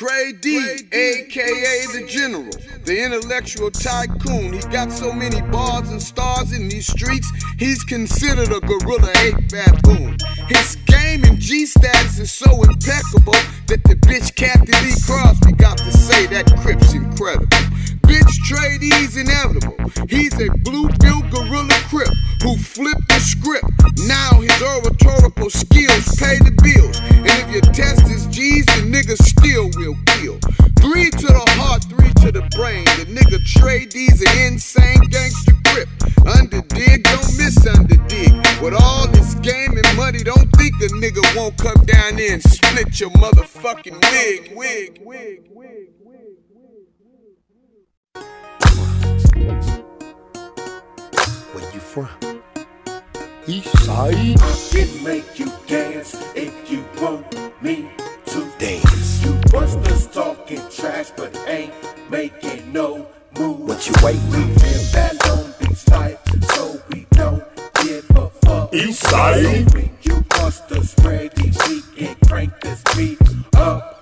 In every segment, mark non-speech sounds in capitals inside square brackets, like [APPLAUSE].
Tray Deee, aka the General, the intellectual tycoon. He got so many bars and stars in these streets, he's considered a gorilla ape baboon. His game and G status is so impeccable that the bitch Cathy Lee Crosby got to say that Crip's incredible. Bitch Tray Deee's inevitable. He's a blue bill gorilla crip who flipped the script. Now his oratorical skills pay the bills. And if you test his G's, the nigga still will kill. Three to the heart, three to the brain. The nigga Tray Deee's an insane gangster crip. Underdig, don't miss underdig. With all this game and money, don't think a nigga won't come down there and split your motherfucking. Wig, wig, wig, wig. Where you from? East side. I can make you dance if you want me to Dance. You busters talking trash, but ain't making no move. What you waiting We live that Long Beach life, so we don't give a fuck. East side. So when you busters ready, we can crank this beat up.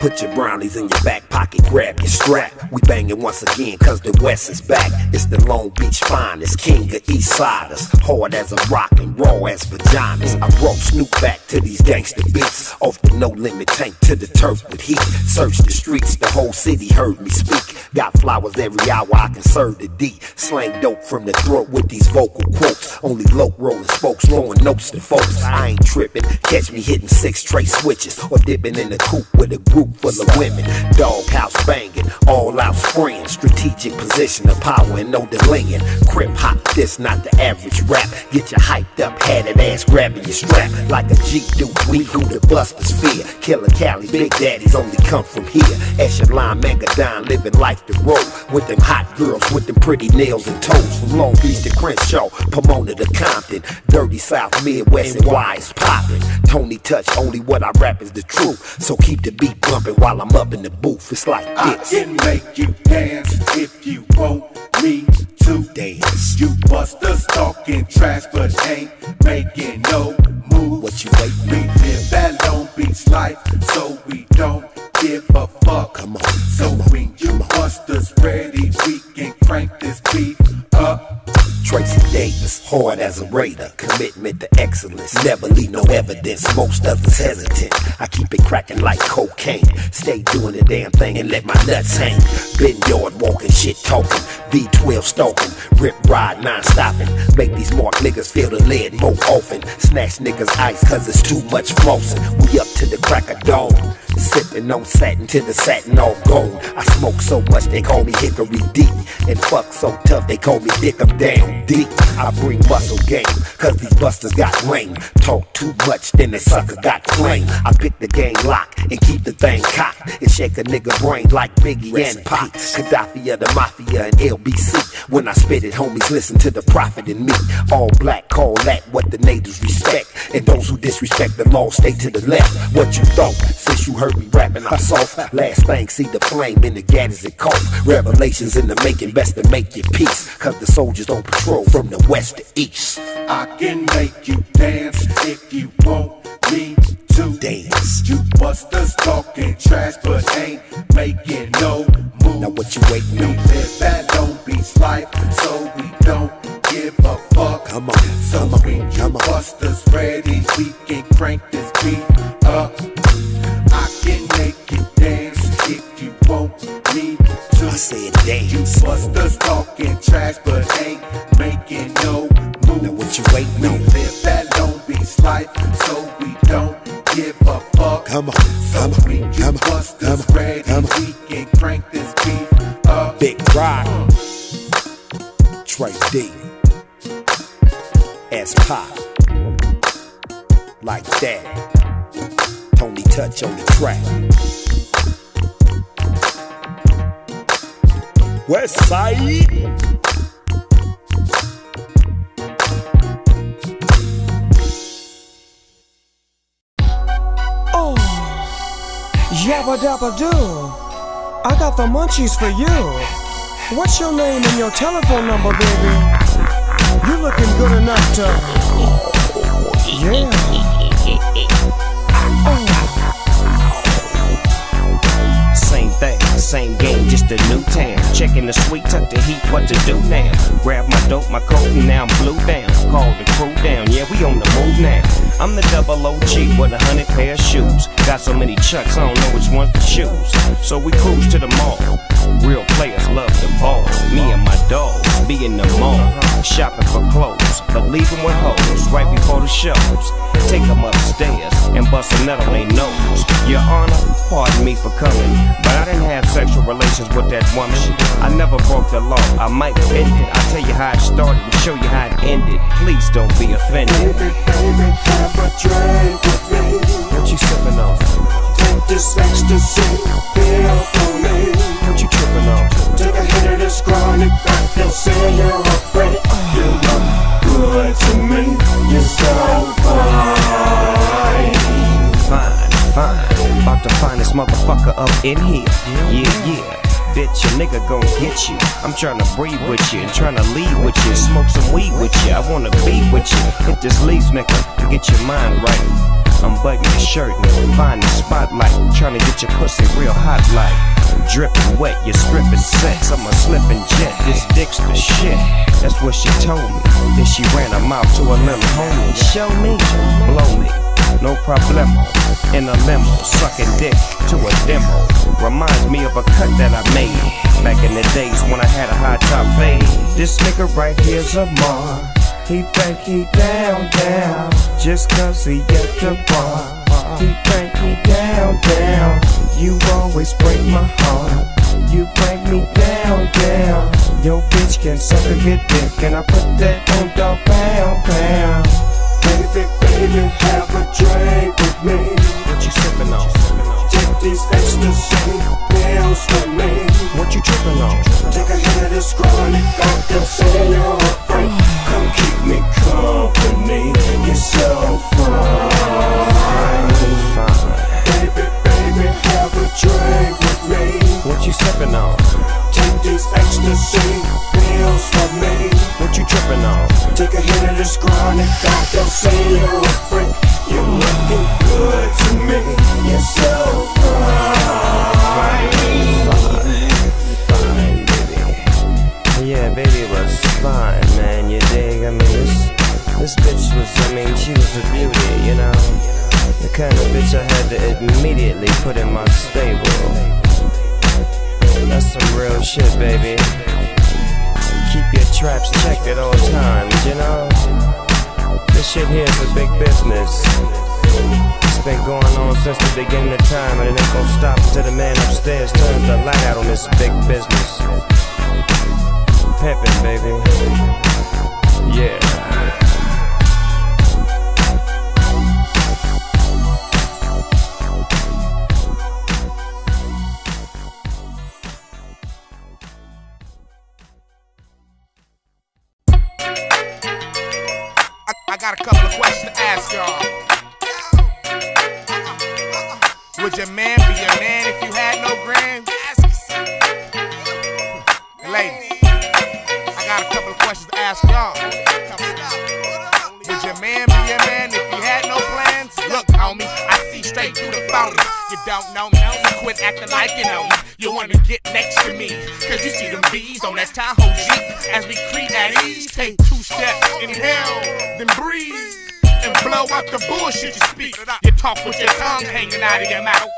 Put your brownies in your back pocket, grab your strap. We banging once again, cause the West is back. It's the Long Beach finest, king of East Siders. Hard as a rock and raw as vaginas. I brought Snoop back to these gangster beats. Off the no limit tank to the turf with heat. Search the streets, the whole city heard me speak. Got flowers every hour, I can serve the D. Slang dope from the throat with these vocal quotes. Only low rolling spokes, throwing notes to folks. I ain't tripping. Catch me hitting six tray switches or dipping in the coupe with a group full of women. Doghouse banging, all out spraying. Strategic position of power and no delaying. Crip hop, this not the average rap. Get you hyped up, it ass grabbing your strap. Like a G do, we who the busters fear. Killer Cali, Big Daddies only come from here. Echelon, Megadon, living life the road. With them hot girls, with them pretty nails and toes. From Long Beach to Crenshaw, Pomona to Compton. Dirty South, Midwest, and wise poppin'. Tony Touch, only what I rap is the truth. So keep the beat bumping while I'm up in the booth. It's like I this. can make you dance if you want me to Dance. You busters talking trash, but ain't making no move. What you waiting We live that Long Beach life, so we don't give a fuck. Come on, So when you busters ready, we can crank this beat up. Tracy Davis, hard as a raider, commitment to excellence, never leave no evidence. Most of us hesitant. I keep it cracking like cocaine. Stay doing the damn thing and let my nuts hang. Been yard walking, shit talking, V12 stalking, rip ride non stopping. Make these mark niggas feel the lead more often. Snatch niggas ice cause it's too much flossing. We up to the crack of dawn. Sipping on satin till the satin all gone. I smoke so much they call me Hickory D. And fuck so tough they call me Dick, I'm down deep. I bring muscle game, cause these busters got lame. Talk too much, then the sucker got flame. I pick the game lock and keep the thing cocked. And shake a nigga brain like Biggie and Pac. Gaddafi of the Mafia and LBC. When I spit it, homies listen to the prophet in me. All black, call that what the natives respect. And those who disrespect the law stay to the left. What you thought? Since you heard me rapping, I'm. Last thing, see the flame in the gadgets it cough. Revelations in the making, best to make your peace. Cause the soldiers don't patrol from the west to east. I can make you dance if you want me to Dance. You busters talking trash, but ain't making no move. Now what you waiting We on? live that Long Beach life, so we don't give a fuck. Come on, So come on, when you come on. busters ready, we can crank this beat up. I can make if you want me to. I said damn. You busters talking trash, but ain't making no move. Now what you waiting We on? live that Long Beach life, so we don't give a fuck. Come on, West Side. Oh, yabba dabba do. I got the munchies for you. What's your name and your telephone number, baby? You're looking good enough to. Yeah. Oh. same game, just a new town. Checking the sweet, tuck the heat, what to do now? Grab my dope, my coat, and now I'm blue down. Call the crew down, yeah, we on the move now. I'm the double OG with a hundred pair of shoes. Got so many chucks, I don't know which ones to choose. So we cruise to the mall. Real players love the ball. Me and my dogs be in the mall, shopping for clothes, but leaving with hoes right before the shows. Take them upstairs and bust a nut on their nose. Your Honor, pardon me for coming, but I didn't have sexual relations with that woman. I never broke the law, I might bend it. I'll tell you how it started and show you how it ended. Please don't be offended. Baby, baby, have a drink with me. What you sipping on? Take this ecstasy pill from me. You tripping on? Take a hit of this chronic, I can say you're a friend. You look good to me. You're so fine. Fine, fine. About to find this motherfucker up in here. Yeah, yeah. Bitch, a nigga gon' get you. I'm tryna breathe with you and tryna leave with you. Smoke some weed with you. I wanna be with you. Hit this leaves maker to get your mind right. I'm buttoning your shirt and find the spotlight. Tryna get your pussy real hot like. Dripping wet, your strip is sex. I'm a slipping jet. This dick's the shit. That's what she told me. Then she ran her mouth to a little homie. Show me, blow me no problemo. In a limo, sucking dick to a demo. Reminds me of a cut that I made back in the days when I had a high top fade. This nigga right here's a mar. He think he down, down, just cause he at the bar. He think he down, down. You always break my heart. You break me down, down. Yo, bitch can suck a good dick, and I put that on the pound, pound. Baby, baby, have a drink with me. What you sipping on? Take these ecstasy pills from me. What you tripping on? Take a hit of this chronic, I can say you're a. Come keep me company. You're so fine. Fine. Baby, have a drink with me. What you sipping on? Take these ecstasy pills from me. What you tripping on? Take a hit of this chronic, can say you're a freak. You're looking good to me. You're so fine. Fine, baby. Yeah, baby was fine, man. You dig? I mean, this this bitch was. I mean, she was a beauty, you know. The kind of bitch I had to immediately put in my stable. That's some real shit, baby. Keep your traps checked at all times, you know. This shit here is a big business. It's been going on since the beginning of time, and it ain't gonna stop until the man upstairs turns the light out on this big business. Pimpin', baby. Yeah. Got a couple of questions to ask y'all. Uh-uh. Would your man be your man if you had no grand? Ladies, I got a couple of questions to ask y'all. Would your man be your man if you had no plans? Look, homie, I see straight through the phony. You don't know me, so quit acting like you know me. You wanna get next to me, cause you see them bees on that Tahoe Jeep. As we creep at ease, take two steps, inhale, then breathe. And blow out the bullshit you speak. You talk with your tongue hanging out of your mouth.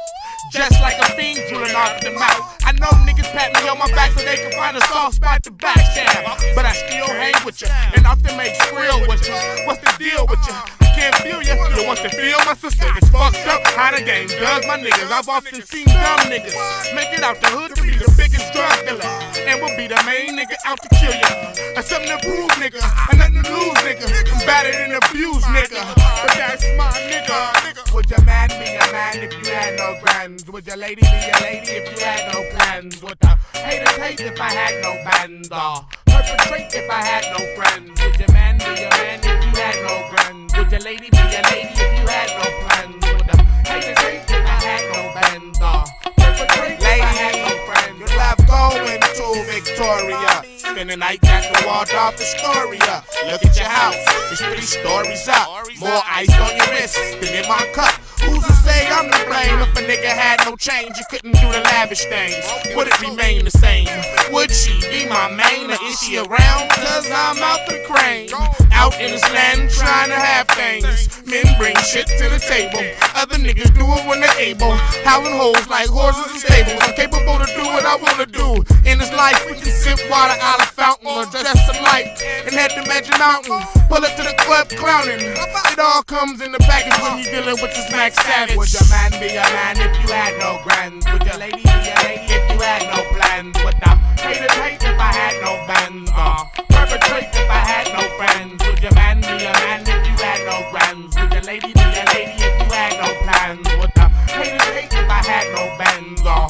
Just like a fiend drooling off the mouth. I know niggas pat me on my back so they can find a soft spot to backstab. But I still hang with you and often make skrill with you. What's the deal with you? Can't feel you. Want to feel my sister? It's fucked up how the game does my niggas. I've often seen dumb niggas make it out the hood to be the biggest drug dealer. And we'll be the main nigga out to kill you. And something to prove, nigga. And nothing to lose, nigga. I'm battered and abused, nigga. But that's my nigga. Would your man be a man if you had no grands? Would your lady be a lady if you had no plans? Would the haters hate if I had no bands? Or perpetrate if I had no friends? Would your man be a man if you had no grands? Would your lady be a lady if you had no plans? Would the haters hate if I had no bands? Or ah, perpetrate if I had no friends? You love going to Victoria. Spend the night at the Waldorf Astoria. Look at your house, it's three stories up. More ice on your wrist than in my cup. Who's to say I'm to blame? If a nigga had no change, you couldn't do the lavish things. Would it remain the same? Would she be my main, or is she around? Cause I'm out the crane. Out in this land trying to have things. Men bring shit to the table. Other niggas do it when they're able. Howling hoes like horses in stables. I'm capable to do what I wanna do. In this life, we can sip water out of fountain or dress alike and head to Magic Mountain. Pull up to the club clowning. It all comes in the package when you're dealing with this Max Savage. Would your man be a man if you had no grands? Would your lady be a lady if you had no plans? Would the haters hate if I had no bands? Uh, perpetrate if I had no friends? Would your man be a man if you had no grands? Would your lady be a lady if you had no plans? Would the haters hate if I had no bands? Uh,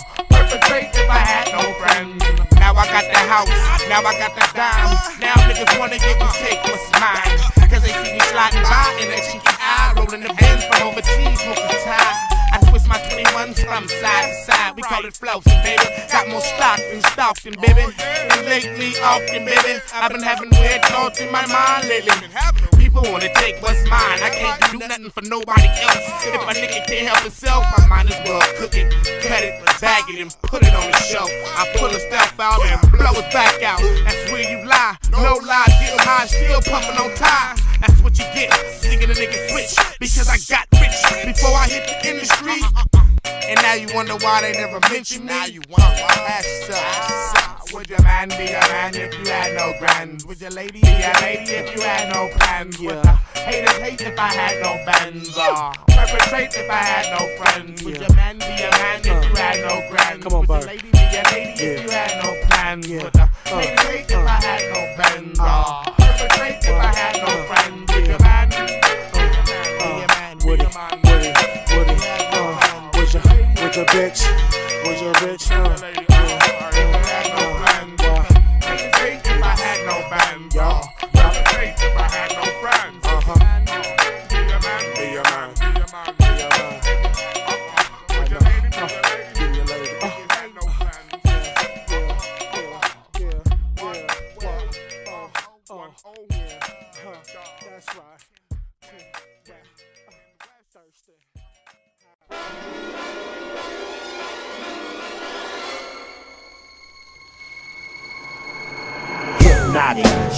if I had no friends? Now I got the house, now I got the dime. Now niggas wanna get me take what's mine. Cause they see me sliding by in that cheeky eye, rolling the Benz from overseas, smoking tie. I twist my 21s from side to side. We call it flossing, baby. Got more stock than stalking, baby. And lately, often, baby, I've been having weird thoughts in my mind lately. People wanna take what's mine. I can't do nothing for nobody else. If my nigga can't help himself, I might as well cook it, cut it, bag it, and put it on the shelf. I pull the stuff out and blow it back out. That's where you lie. No lie, get high, still pumping on tie. That's what you get. Thinking a nigga switch because I got rich before I hit the industry. And now you wonder why they never mention me. Now you wonder why. Ask yourself. Ah, would your man be a man if you had no grands? Would your lady be a lady if you had no plans? Would the haters hate if I had no bands? Or perpetrate if I had no friends? Would your man be a man if you had no grands? Come on, Would your lady be a lady if you had no plans? Would the uh, haters hate if I had no uh. bands? Or ah, perpetrate if I had no uh. friends? Would your bitch, would your bitch, uh,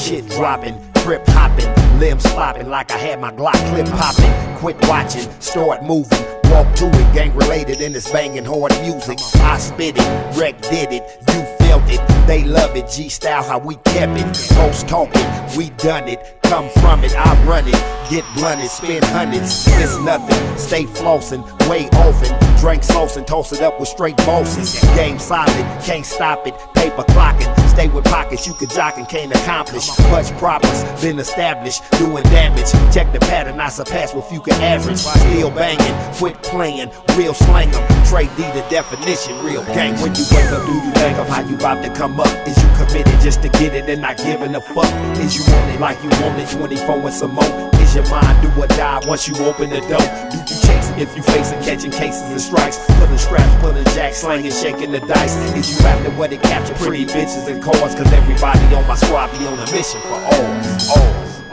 shit dropping, trip hopping, limbs flopping like I had my Glock clip popping. Quit watching, start moving, walk to it, gang related in this banging hard music. I spit it, wreck did it, you it, they love it. G style, how we kept it. Post talking, we done it, come from it, I run it. Get blunted, spend hundreds, it's nothing. Stay flossing, way often. Drink sauce and toss it up with straight bosses. Game solid, can't stop it. Paper clocking, stay with pockets you can jock and can't accomplish. Much progress been established, doing damage. Check the pattern, I surpass what you can average. Still banging, quit playing, real slang 'em. Tray Deee the definition, real gang. When you wake up, do you think of how you about to come up? Is you committed just to get it and not giving a fuck? Is you want it like you want it 24 and some more? Is your mind do or die once you open the door? Do you chase if you facing catching cases and strikes? Pulling straps, pulling jacks, slanging, shaking the dice. Is you after what it capture pretty bitches and cars? Cause everybody on my squad be on a mission for ours. Ours.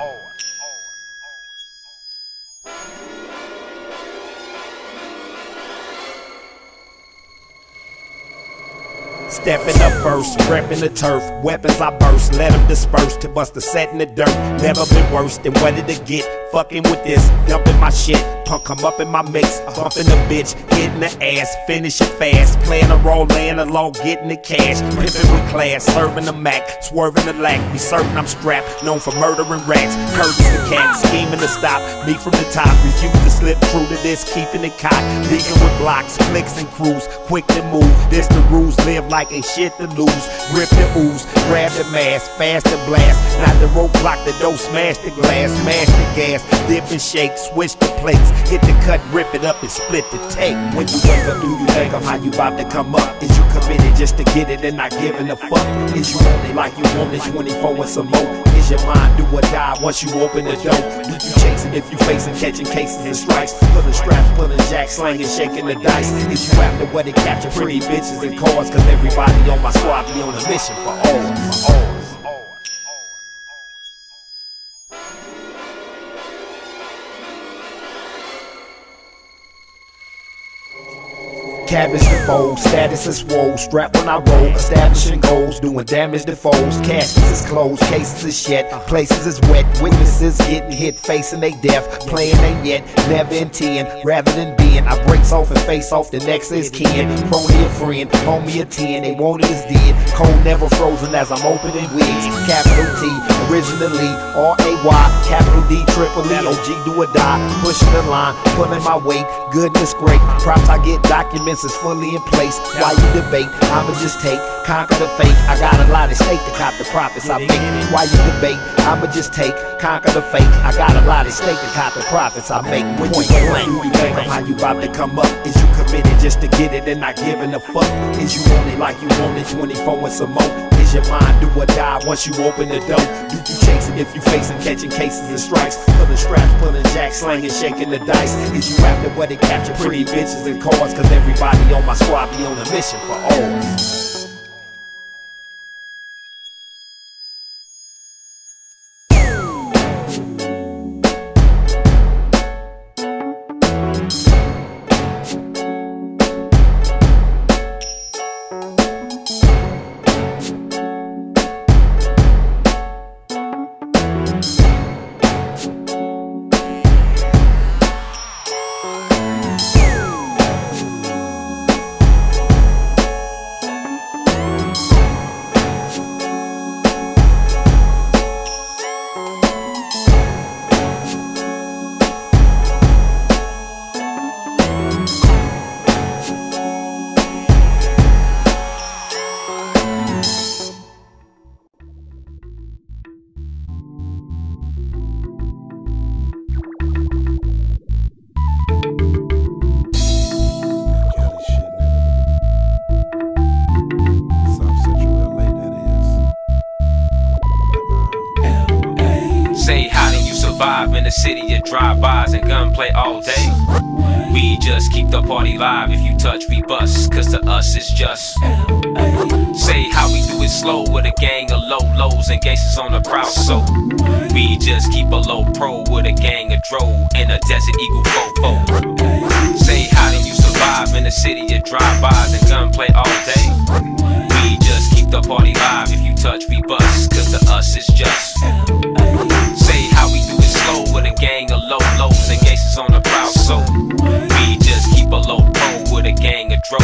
Stepping up first, repping the turf. Weapons I burst, let them disperse to bust the set in the dirt. Never been worse than what did get? Fucking with this, dumping my shit. Punk come up in my mix, bumping the bitch, hitting the ass, finish it fast. Playing a role, laying law, getting the cash. Pimping with class, serving the Mac, swerving the lack. Be certain I'm strapped, known for murdering rats. Curtis the cat, scheming to stop me from the top. Refuse to slip true to this, keeping it cocked. Leaving with blocks, clicks and crews, quick to move. This the rules, live like ain't shit to lose. Grip the ooze, grab the mask, fast blast. Not the rope, block the door, smash the glass, smash the gas, dip and shake, switch the plates, hit the cut, rip it up and split the tape. When you wake up, do you think of how you about to come up? Is you committed just to get it and not giving a fuck? Is you want it like you want it 24 and some more? Is your mind do or die once you open the door? Do you chasing if you facing catching cases and strikes? Pulling straps, pulling jacks, slanging, shaking the dice. Is you after what it capture pretty bitches and cars? Cause everybody on my squad be on a mission for all, For ours. Cabbage the fold, status is swole. Strap when I roll, establishing goals, doing damage to foes. Caskets is closed, cases is shit, places is wet. Witnesses getting hit, facing they death. Playing they yet, never intend. Rather than being, I breaks off and face off the next is kin. Crony a friend, homie a 10. They wanted is dead. Cold never frozen as I'm opening wigs. Capital T, originally R A Y, capital D, triple E, OG do or die. Pushing the line, pulling my weight. Goodness great, props I get documents is fully in place. Why you debate? I'ma just take, conquer the fake, I got a lot of stake to cop the profits I make. Why you debate? I'ma just take, conquer the fake, I got a lot of stake to cop the profits I make. Point blank, you think of how you about to come up? Is you committed just to get it and not giving a fuck? Is you want it like you want it 24 and some more? Your mind do or die once you open the door? Do you chase it if you facing catching cases and strikes? Pulling straps, pulling jacks, slanging, shaking the dice. Is you after what they capture pretty bitches and cars? Cause everybody on my squad be on a mission for ours. It's just. Say how we do it slow with a gang of low lows and gangsters on the prowl. So we just keep a low pro with a gang of dro and a desert eagle fofo. Say how do you survive in a city of drive-bys and gunplay all day? We just keep the party live. If you touch, we bust. Cause to us it's just. Say how we do it slow with a gang of low lows and gangsters on the prowl. So we just keep a low pro with a gang of dro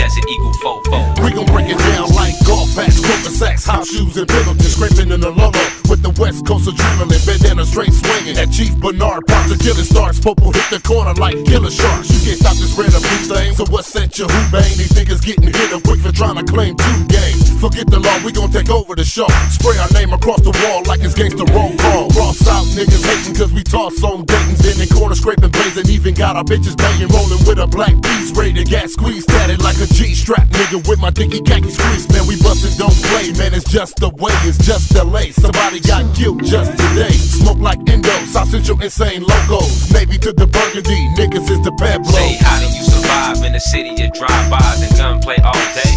desert eagle fofo. We gon' break it down like golf bats, croaker sacks, house shoes, and Pendleton. Scraping in the logo with the West Coast adrenaline. Bandana straight swinging. At Chief Bernard Park, the killing starts. Popo hit the corner like killer sharks. You can't stop this red or blue thing. So what set your who bang? These niggas getting hit up quick for trying to claim two games. Forget the law, we gon' take over the show. Spray our name across the wall like it's gangsta roll call. Cross out niggas hating cause we toss on Dayton's in the corner scraping blazing. Even got our bitches banging, rolling with a black piece. Rated gas squeeze, tatted like a G strap nigga with my dicky khaki squeeze. Man, we bustin' don't play, man. It's just the way, it's just the LA. Somebody got killed just today. Smoke like Indo, South Central insane logos. Navy to the Burgundy, niggas is the Pablo. Say how do you survive in a city of drive-bys and gunplay all day?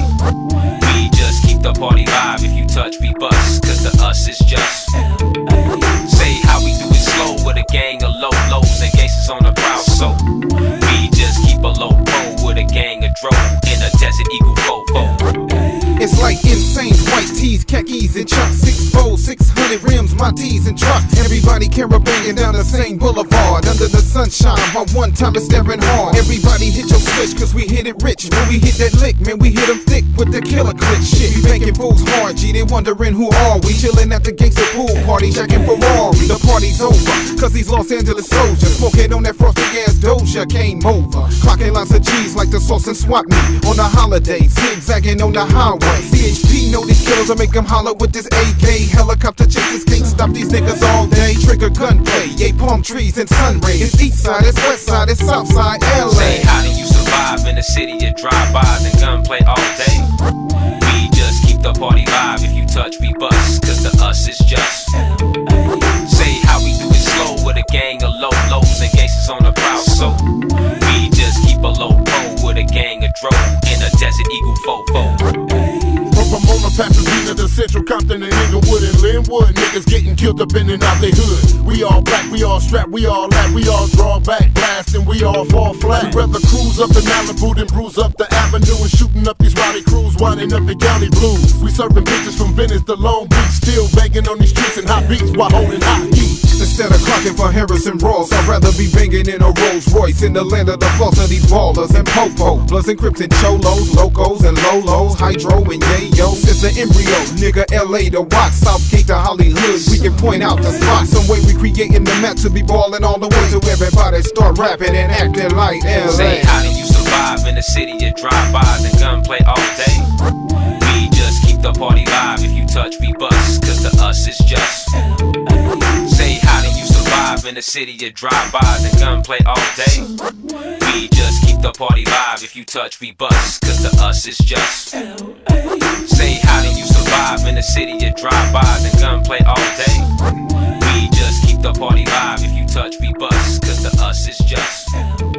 We just keep the party live. If you touch, we bust. Cause to us it's just. Say how we do it slow with a gang of low lows and gangsters on the prowl. So we just keep a low pro with a gang of dro and a desert eagle like insane white tees, khakis, and chucks. Six fold, 600 rims, my tees and trucks. Everybody carabanging down the same boulevard. Under the sunshine, while one time is staring hard. Everybody hit your switch, cause we hit it rich. When we hit that lick, man, we hit them thick with the killer click shit. We banking fools hard, G, they wondering who are we. Chillin' at the gangsta pool party, jacking Ferrari. The party's over, cause these Los Angeles soldiers smoking on that frosty ass Doja came over. Clocking lots of G's like the sauce and swap me on the holiday, zigzagging on the highway. CHP know these killers will make them holler with this AK. Helicopter chases can't stop these niggas all day. Trigger gunplay, yay palm trees and sun rays. It's east side, it's west side, it's south side, LA. Say how do you survive in a city of drive-bys and gunplay all day? We just keep the party live. If you touch, we bust. Cause to us it's just. Say how we do it slow with a gang of low lows and gangsters on the prowl. So we just keep a low pro with a gang of dro and a desert eagle fofo. Pasadena to Central Compton and Inglewood and Lynwood. Niggas getting killed up in and out they hood. We all black, we all strapped, we all laugh, we all draw back, blast, and we all fall flat. Rather cruise up in Malibu than bruise up the avenue and shooting up these rowdy crews, winding up the county blues. We serving bitches from Venice to Long Beach, still banging on these streets and hot beats while holding hot heat. Instead of clocking for Harrison Ross, I'd rather be banging in a Rolls Royce in the land of the floss of these ballers and popo. Bloods and crips and cholos, locos and lolos, hydro and yayo. Since the embryo, nigga, LA to Watts, Southgate to Hollywood, we can point out the spot. Some way we creating the map to be balling all the way to everybody start rapping and acting like LA. Say, how do you survive in the city of drive-bys and gunplay all day? We just keep the party live. If you touch, we bust. Cause to us, it's just. Say, how do you survive in the city of drive-bys and gunplay all day? The party live. If you touch, we bust. Cause to us, it's just. Say, how do you survive in the city of drive-bys and gunplay all day? We just keep the party live. If you touch, we bust. Cause to us, it's just. Say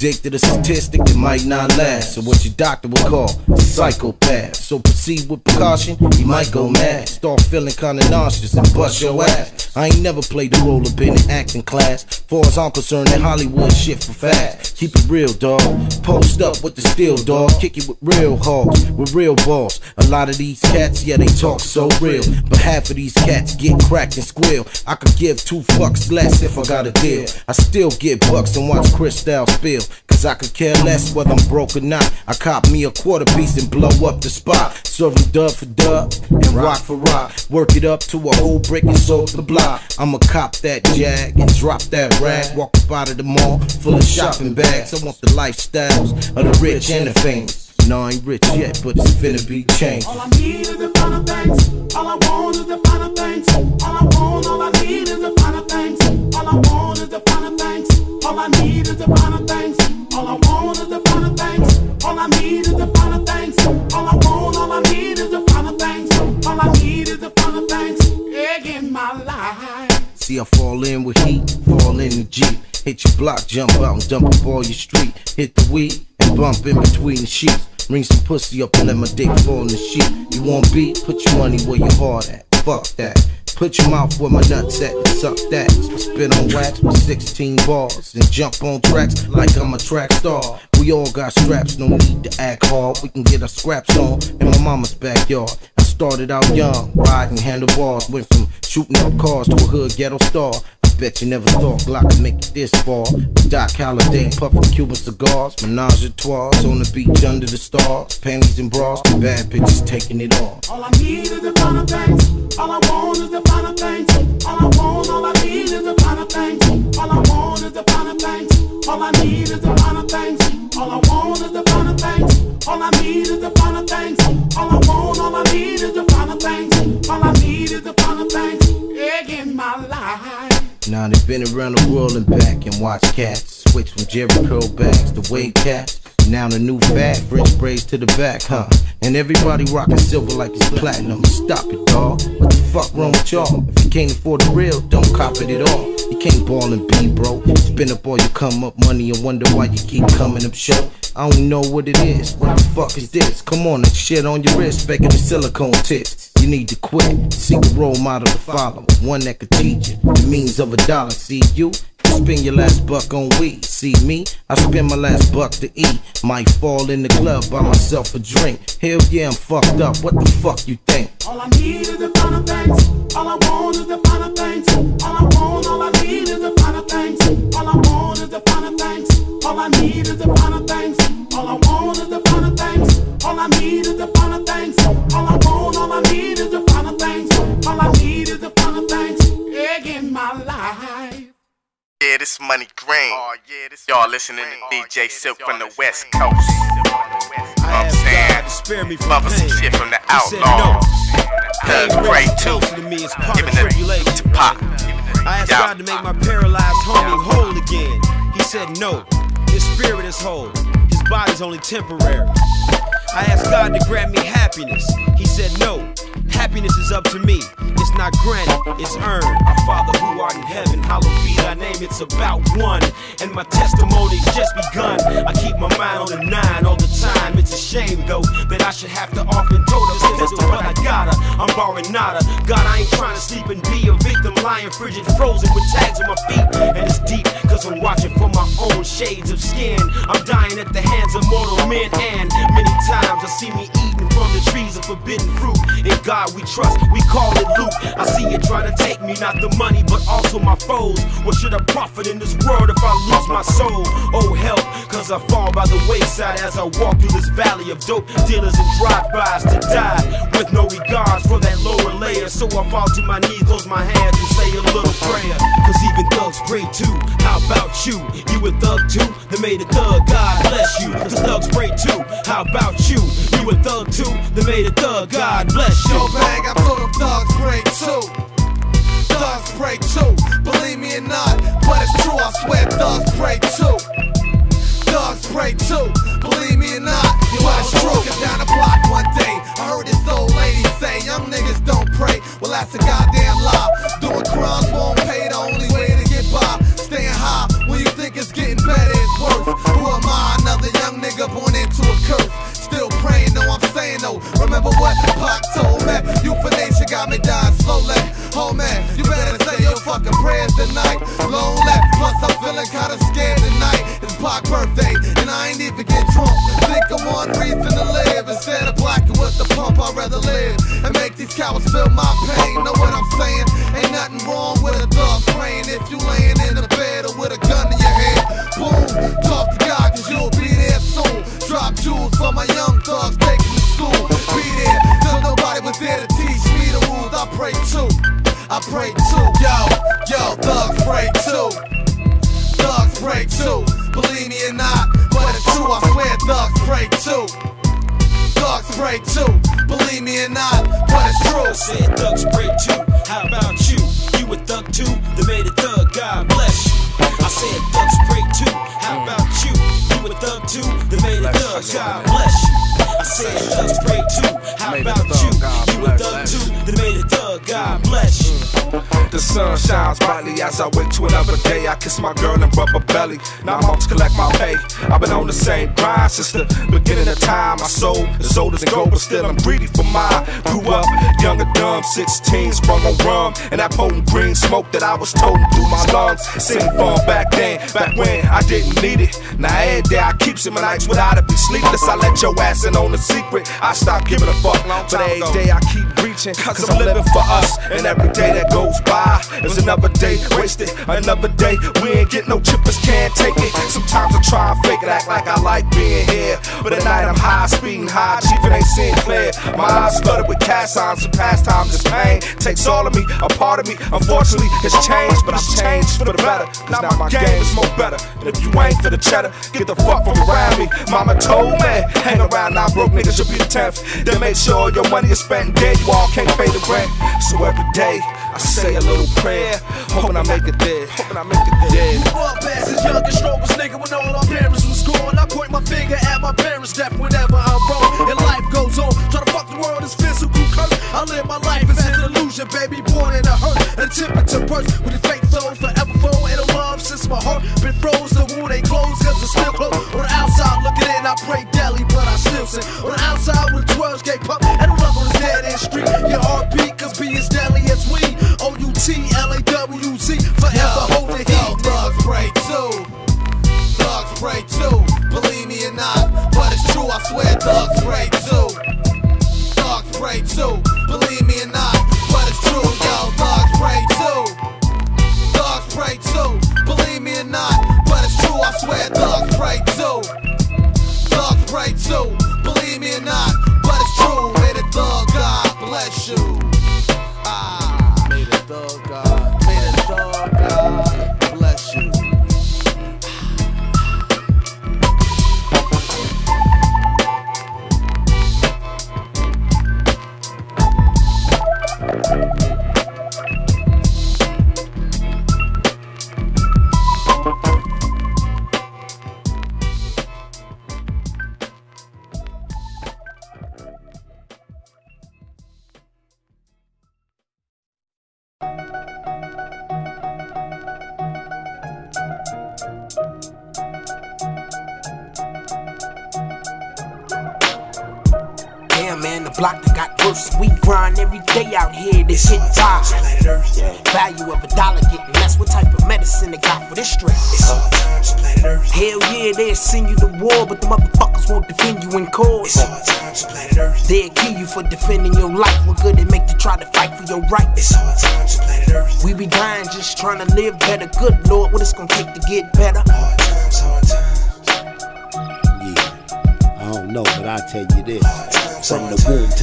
Predicted a statistic that might not last. So what your doctor would call a psychopath. So proceed with precaution, you might go mad. Start feeling kinda nauseous and bust your ass. I ain't never played the role of being in acting class. Far as I'm concerned, that Hollywood shit for fast. Keep it real, dog. Post up with the steel, dog. Kick it with real hogs, with real balls. A lot of these cats, yeah, they talk so real. But half of these cats get cracked and squeal. I could give two fucks less if I got a deal. I still get bucks and watch Cristal spill. Cause I could care less whether I'm broke or not. I cop me a quarter piece and blow up the spot. Them dub for dub and rock for rock. Work it up to a whole brick and sold the block. I'ma cop that jag and drop that rag. Walk up out of the mall full of shopping bags. I want the lifestyles of the rich and the famous. No, I ain't rich yet, but it's finna be changed. All I need is the finer things. All I want is the finer things. All I want, all I need is the finer things. All I want is the finer things. All I need is the finer things. All I want is the finer things. All I need is the finer things. All I want, all I need is the finer things. All I need is the finer things. Yeah, in my life. See, I fall in with heat, fall in the Jeep. Hit your block, jump out and dump up all your street. Hit the weed and bump in between the sheets. Bring some pussy up and let my dick fall in the sheet. You want beat? Put your money where your heart at. Fuck that. Put your mouth where my nuts at and suck that. Spit on wax with 16 bars and jump on tracks like I'm a track star. We all got straps, no need to act hard. We can get our scraps on in my mama's backyard. I started out young, riding handlebars. Went from shooting up cars to a hood ghetto star. Bet you never thought Glock could make it this far. Doc Holliday puffing Cuban cigars, menage a trois on the beach under the stars. Panties and bras, bad bitches taking it all. All I need is the finer things. All I want is the finer things. All I want, all I need is the finer things. All I want is the finer things. All I need is the finer things. All I want is the finer things. All I need is the finer things. All I want, all I need is the finer things. All I need is the finer things. Yeah, in my life. Now they've been around the world and back and watch cats switch from Jerry curl bags to wave cats. Now the new fad, French braids to the back, huh? And everybody rocking silver like it's platinum. Stop it, dawg. What the fuck wrong with y'all? If you can't afford the real, don't cop it at all. You can't ball and be, bro. Spin up all your come up money and wonder why you keep coming up short. I don't know what it is. What the fuck is this? Come on, that shit on your wrist, faking the silicone tips. You need to quit. Seek a role model to follow, one that could teach you the means of a dollar. See you. Spend your last buck on weed. See me? I spend my last buck to eat. Might fall in the club, buy myself a drink. Hell yeah, I'm fucked up. What the fuck you think? All I need is the finer things. All I want is the finer things. All I want, all I need is the things. All I want is the finer things. All I need is the finer things. All I want is the finer things. All I need is the finer things. All I want, all I need is the finer things. All I need is the finer things. Yeah, in my life. Yeah, this money green. Y'all listening to DJ Silk from the West Coast. You know what I'm saying? Loving some shit from the Outlawz. Pain Thug pray too. closer to me is part Giving of it tribulation. to Pop. I asked God to make my paralyzed homie whole again. He said no. His spirit is whole. His body's only temporary. I asked God to grant me happiness. He said no. Happiness is up to me. It's not granted, it's earned. Our Father who art in heaven, hallowed be thy name. It's about one, and my testimony's just begun. I keep my mind on the nine all the time. It's a shame though that I should have to often told this pistol, but I gotta. I'm borrowing nada. God, I ain't trying to sleep and be a victim, lying frigid, frozen with tags on my feet. And it's deep, cause I'm watching for my own shades of skin. I'm dying at the hands of mortal men, and many times I see me eating from the trees of forbidden fruit. In God we trust, we call it loot. I see you try to take me, not the money, but also my foes. What should I profit in this world if I lose my soul? Oh, help, cause I fall by the wayside as I walk through this valley of dope dealers and drive-bys to die with no regards for that lower layer. So I fall to my knees, close my hands, and say a little prayer. Cause even thugs pray too. How about you? You a thug too? They made a thug, God bless you. Cause thugs pray too. How about you? You a thug too? They made a thug, God bless you. I told them thugs pray too. Thugs pray too. Believe me or not, but it's true, I swear thugs pray too. Thugs pray too. Believe me or not, you I was walking down the block one day. I heard this old lady say, Young niggas don't pray. Well, that's a goddamn lie. Doing crimes won't pay, the only way to get by. Staying high when you think it's getting better, it's worse. Who am I? Another young nigga born into a curse. Saying no. Remember what Pac told me? Euthanasia got me dying slowly. Oh man, you better say your fucking prayers tonight. Lonely, plus I'm feeling kinda scared tonight. It's Pac birthday, and I ain't even get drunk. Think of one reason to live instead of blacking with the pump. I'd rather live and make these cowards feel my pain. Know what I'm saying? Ain't nothing wrong with a thug praying if you laying in the bed or with a gun in your head. Boom, talk to God, cause you'll be there soon. Drop jewels for my young thugs pray too. I pray too. Yo, yo, thugs pray too. Thugs pray too. Believe me or not, but it's true. I swear thugs pray too. Thugs pray too. Believe me or not, but it's true. I said thugs pray too. How about you? You a thug too? They made a thug. God bless you. I said thugs pray too. How about you? You a thug too? They made a thug. God bless you. I said thugs pray too. How about you? You a thug too? They made a thug. God bless you. The sun shines brightly as I wake to another day. I kiss my girl and rub her belly. Now I'm off to collect my pay. I've been on the same grind since the beginning of time. My soul is old as gold, but still I'm greedy for mine. Grew up young and dumb, 16, sprung on rum. And that potent green smoke that I was toting through my lungs. Singing fun back then, back when I didn't need it. Now every day I keep some nights without it be sleepless. I let your ass in on the secret. I stopped giving a fuck. But every day I keep reaching, cause I'm living for us. And every day that goes by is another day wasted. Another day we ain't get no chippers, can't take it. Sometimes I try and fake it, act like I like being here. But at night I'm high, speeding high, chief and ain't seeing clear. My eyes flooded with cast signs and pastime. This pain takes all of me, a part of me. Unfortunately, it's changed, but it's changed for the better. Cause now my game is more better. And if you ain't for the cheddar, get the fuck from around me. Mama told me, hang around now, broke niggas, you'll be the 10th. Then make sure your money is spent dead, you all can't pay the rent. So every day, I say a little prayer, hoping I make it there, hoping I make it there. Up past as young and strong was nigga when all our parents was gone. I point my finger at my parents'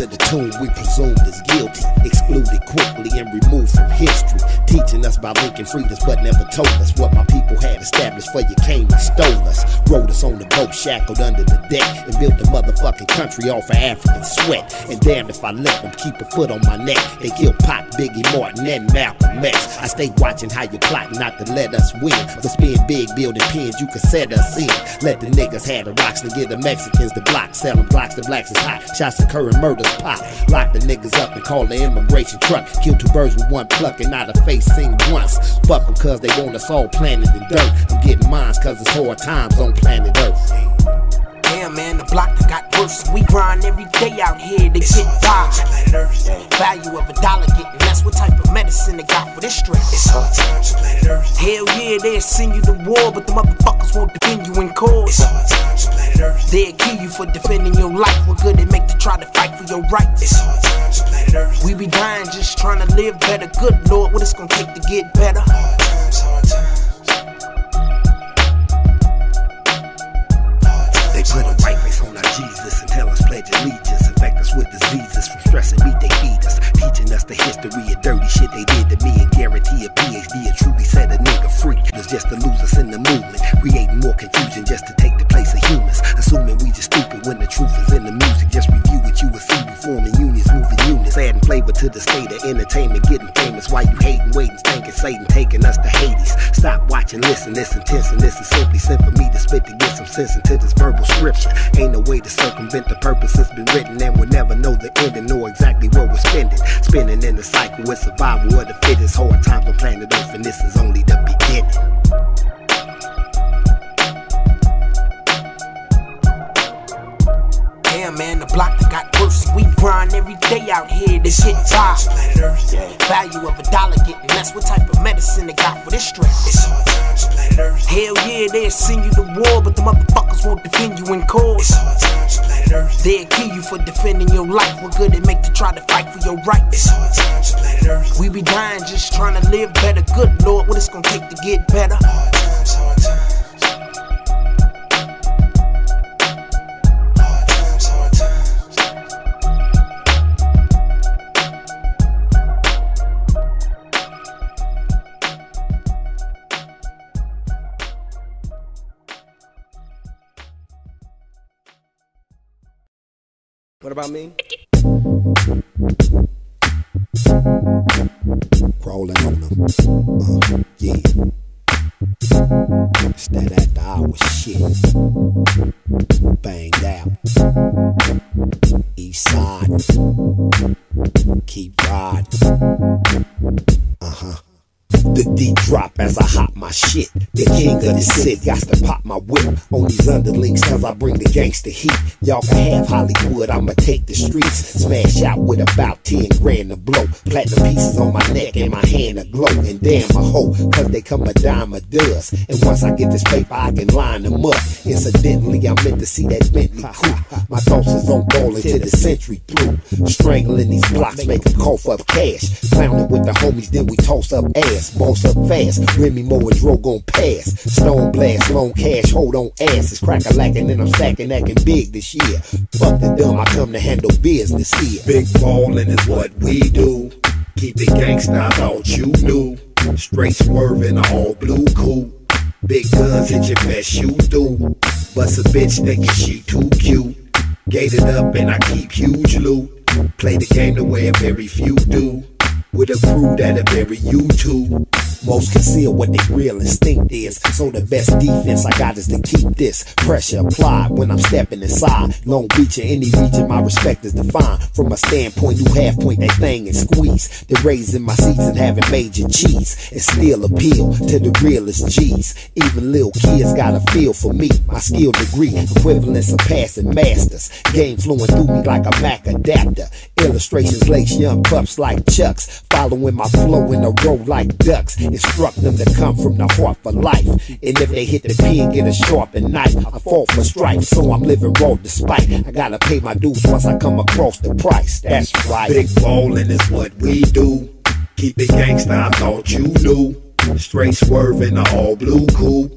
the tomb, we presumed as guilty, excluded quickly and removed from history. Teaching us about Lincoln freedoms, but never told us what my people had established for you came and stole us. Rode us on the boat, shackled under the deck, and built the motherfucking country off of African sweat. And damned if I let them keep a foot on my neck. They killed Pop, Biggie Martin, and Malcolm X. I stay watching how you plot not to let us win. But spin big, building pins you can set us in. Let the niggas have the rocks to get the Mexicans the block. Selling blocks, to blacks is hot. Shots occurring, murders pop. Lock the niggas up and call the immigration truck. Kill two birds with one pluck and not a face seen once. Fuck them cause they want us all planted in dirt. I'm getting mines cause it's hard times on planet Earth. Damn, man, the block that got worse. We grind every day out here to get by. Value of a dollar getting less. What type of medicine they got for this stress? Hell yeah, they'll send you to war, but the motherfuckers won't defend you in court. They'll kill you for defending your life. What good it make to try to fight for your rights? We be dying just trying to live better. Good Lord, what it's gonna take to get better? They Jesus and tell us pledge allegiance. Infect us with diseases from stress and meat they feed us. Teaching us the history of dirty shit they did to me and guarantee a PhD and truly set a nigga free. It's just to lose us in the movement, creating more confusion just to take the place of humans. Assuming we just stupid when the truth is in the music. Just review what you will see, before forming flavor to the state of entertainment, getting famous. Why you hating, waiting, thinking Satan taking us to Hades. Stop watching, listen, this intense, and this is simply sent for me to spit to get some sense into this verbal scripture. Ain't no way to circumvent the purpose that's been written, and we'll never know the ending, nor exactly what we're spending. Spinning in the cycle with survival of the fittest. Hard times on planet Earth, and this is only the beginning. Damn, man, the block that got worse. We grind every day out here to get by. Value of a dollar getting less. What type of medicine they got for this stress? Hell yeah, they'll send you to war, but the motherfuckers won't defend you in court. They'll kill you for defending your life. What good it make to try to fight for your rights? We be dying just trying to live better. Good Lord, what it's gonna take to get better? About me? Crawling on them. Uh, yeah. It's that after hours shit. Banged out. East side. Keep riding. Uh huh. The D drop as I hop my shit. The king of the city got to pop my whip on these underlings cause I bring the gangster heat. Y'all can have Hollywood, I'ma take the streets. Smash out with about 10 grand to blow. Platinum pieces on my neck and my hand aglow. And damn, I hope cause they come a dime a does. And once I get this paper, I can line them up. Incidentally, I meant to see that Bentley coupe. My thoughts is on ballin' to the century through. Strangling these blocks, make 'em cough up cash. Clowning with the homies, then we toss up ass. Boss up fast, Remy Moore and gon' pass. Stone blast, long cash, hold on ass. It's crack a lacking and I'm stacking, acting big this year. Fuck the dumb, I come to handle business here. Big ballin' is what we do. Keep it gangsta, thought you knew. Straight swerving, all blue cool. Big guns hit your best you do. Bust a bitch thinking she too cute. Gated up and I keep huge loot. Play the game the way very few do. With a crew that'll bury you too. Most conceal what they real instinct is. So the best defense I got is to keep this pressure applied when I'm stepping inside. Long Beach or any region, my respect is defined. From a standpoint, you half point that thing and squeeze. The raising my seeds and having major cheese. And still appeal to the realest G's. Even little kids got a feel for me. My skill degree, equivalent of passing masters. Game flowing through me like a Mac adapter. Illustrations lace young pups like Chucks. Following my flow in a row like ducks. Instruct them to come from the heart for life. And if they hit the pin, get a sharpened knife. I fall for stripes, so I'm living raw despite. I gotta pay my dues once I come across the price. That's right. Big ballin' is what we do. Keep it gangsta, I thought you knew. Straight swerving the all blue coupe.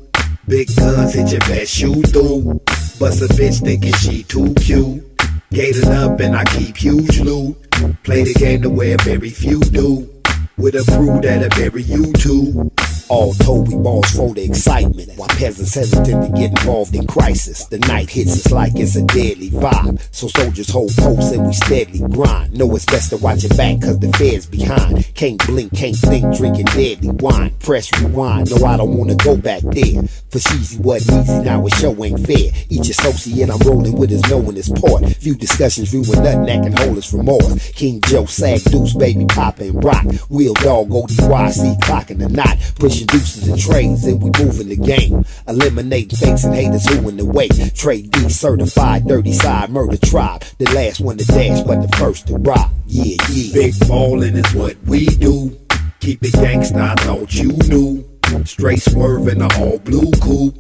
Big guns hit your best shoe through. Bust a bitch thinking she too cute. Gated up and I keep huge loot. Play the game the way very few do. With a crew that'll bury you too. All we balls for the excitement. While peasants hesitant to get involved in crisis. The night hits us like it's a deadly vibe. So soldiers hold posts and we steadily grind. Know it's best to watch your back cause the feds behind. Can't blink, can't think, drinking deadly wine. Press rewind, no I don't wanna go back there. For Sheezy wasn't easy, now it show ain't fair. Each associate I'm rolling with is knowing his part. Few discussions, viewing nothing that can hold us remorse. King Joe, Sag Deuce, baby, pop and rock. Wheel dog, ODYC, clocking the knot. Pushing deuces and trades, and we moving the game. Eliminating fakes and haters who in the way. Tray Deee certified, dirty side, murder tribe. The last one to dash, but the first to rock. Yeah, yeah. Big ballin' is what we do. Keep it gangsta, I thought you knew. Straight swerving the all blue coupe.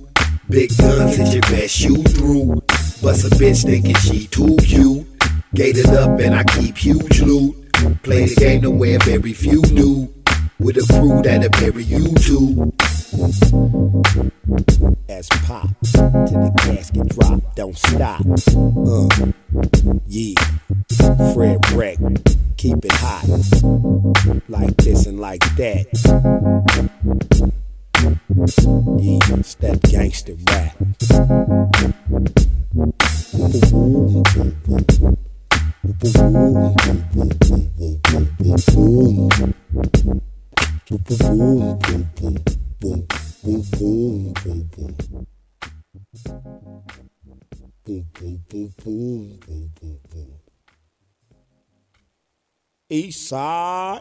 Big guns hit your best shoe through. Bust a bitch thinking she too cute. Gated up and I keep huge loot. Play the game the way very few do. With a crew that'll bury you too. As pop to the casket drop, don't stop. Uh, yeah, Fred Wreck, keep it hot, like this and like that. Yeah, that gangster rap. East [LAUGHS] side.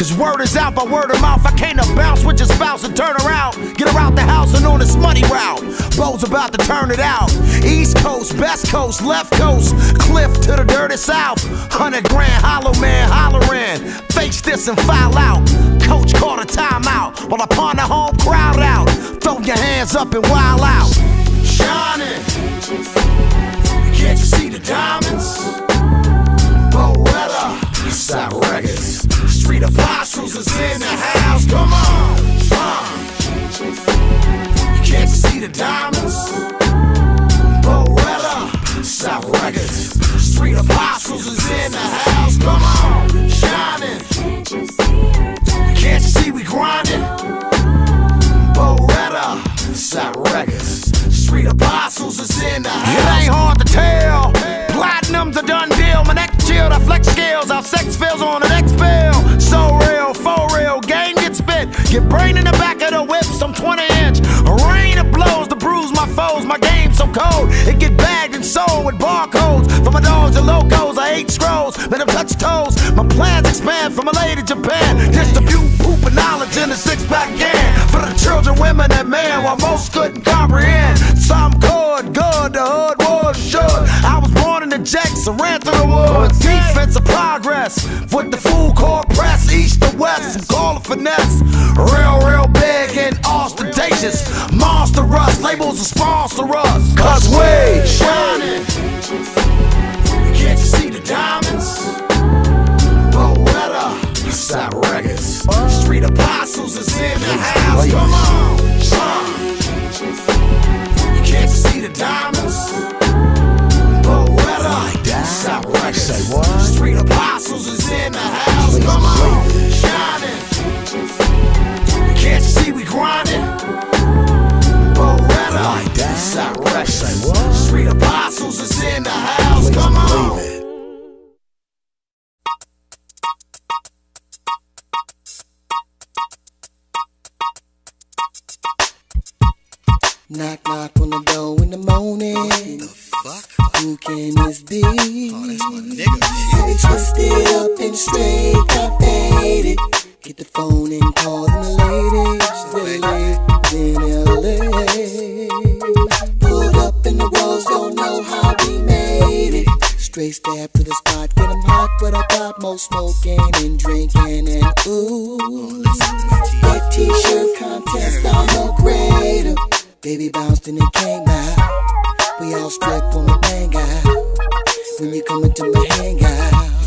Cause word is out by word of mouth. I can't bounce with your spouse and turn around. Get her out the house and on this money route. Bo's about to turn it out. East Coast, Best Coast, Left Coast, Cliff to the dirty South. Hundred grand, hollow man hollering. Face this and file out. Coach called a timeout while pawn the home crowd out. Throw your hands up and wild out. Shining. Can't you see the diamonds? Beretta, Eastside Records. Street Apostles is in the house. Come on. Uh. Can't you see the diamonds? Beretta, South Records. Street Apostles is in the house. Come on. Shining. Can't you see we grinding? Beretta, South Records. Street Apostles is in the house. It ain't hard to tell. Platinum's a done deal. My neck chilled, I flex scales. Our sex touch toes. My plans expand from LA to Japan. Distribute poop and knowledge in a six pack can. For the children, women, and men. While most couldn't comprehend. Some could, good, the hood was should. I was born in the jacks and ran through the woods. Defensive progress with the full court press, east to west. Some call it finesse. Real, real big and ostentatious. Monster us, labels will sponsor us. Cause we shining. Come on. Knock, knock on the door in the morning. What the fuck? Who can this be? Oh, that's my nigga. Say twisted up and straight, up faded. Get the phone and call them a lady. She's really in LA. Pulled up in the walls, don't know how we made it. Straight stab to the spot, get them hot, but I got more smoking and drinking and ooh. Oh, that t-shirt contest, I'm no greater. Baby bounced and it came out. We all strip on the out. When you come into my hangout.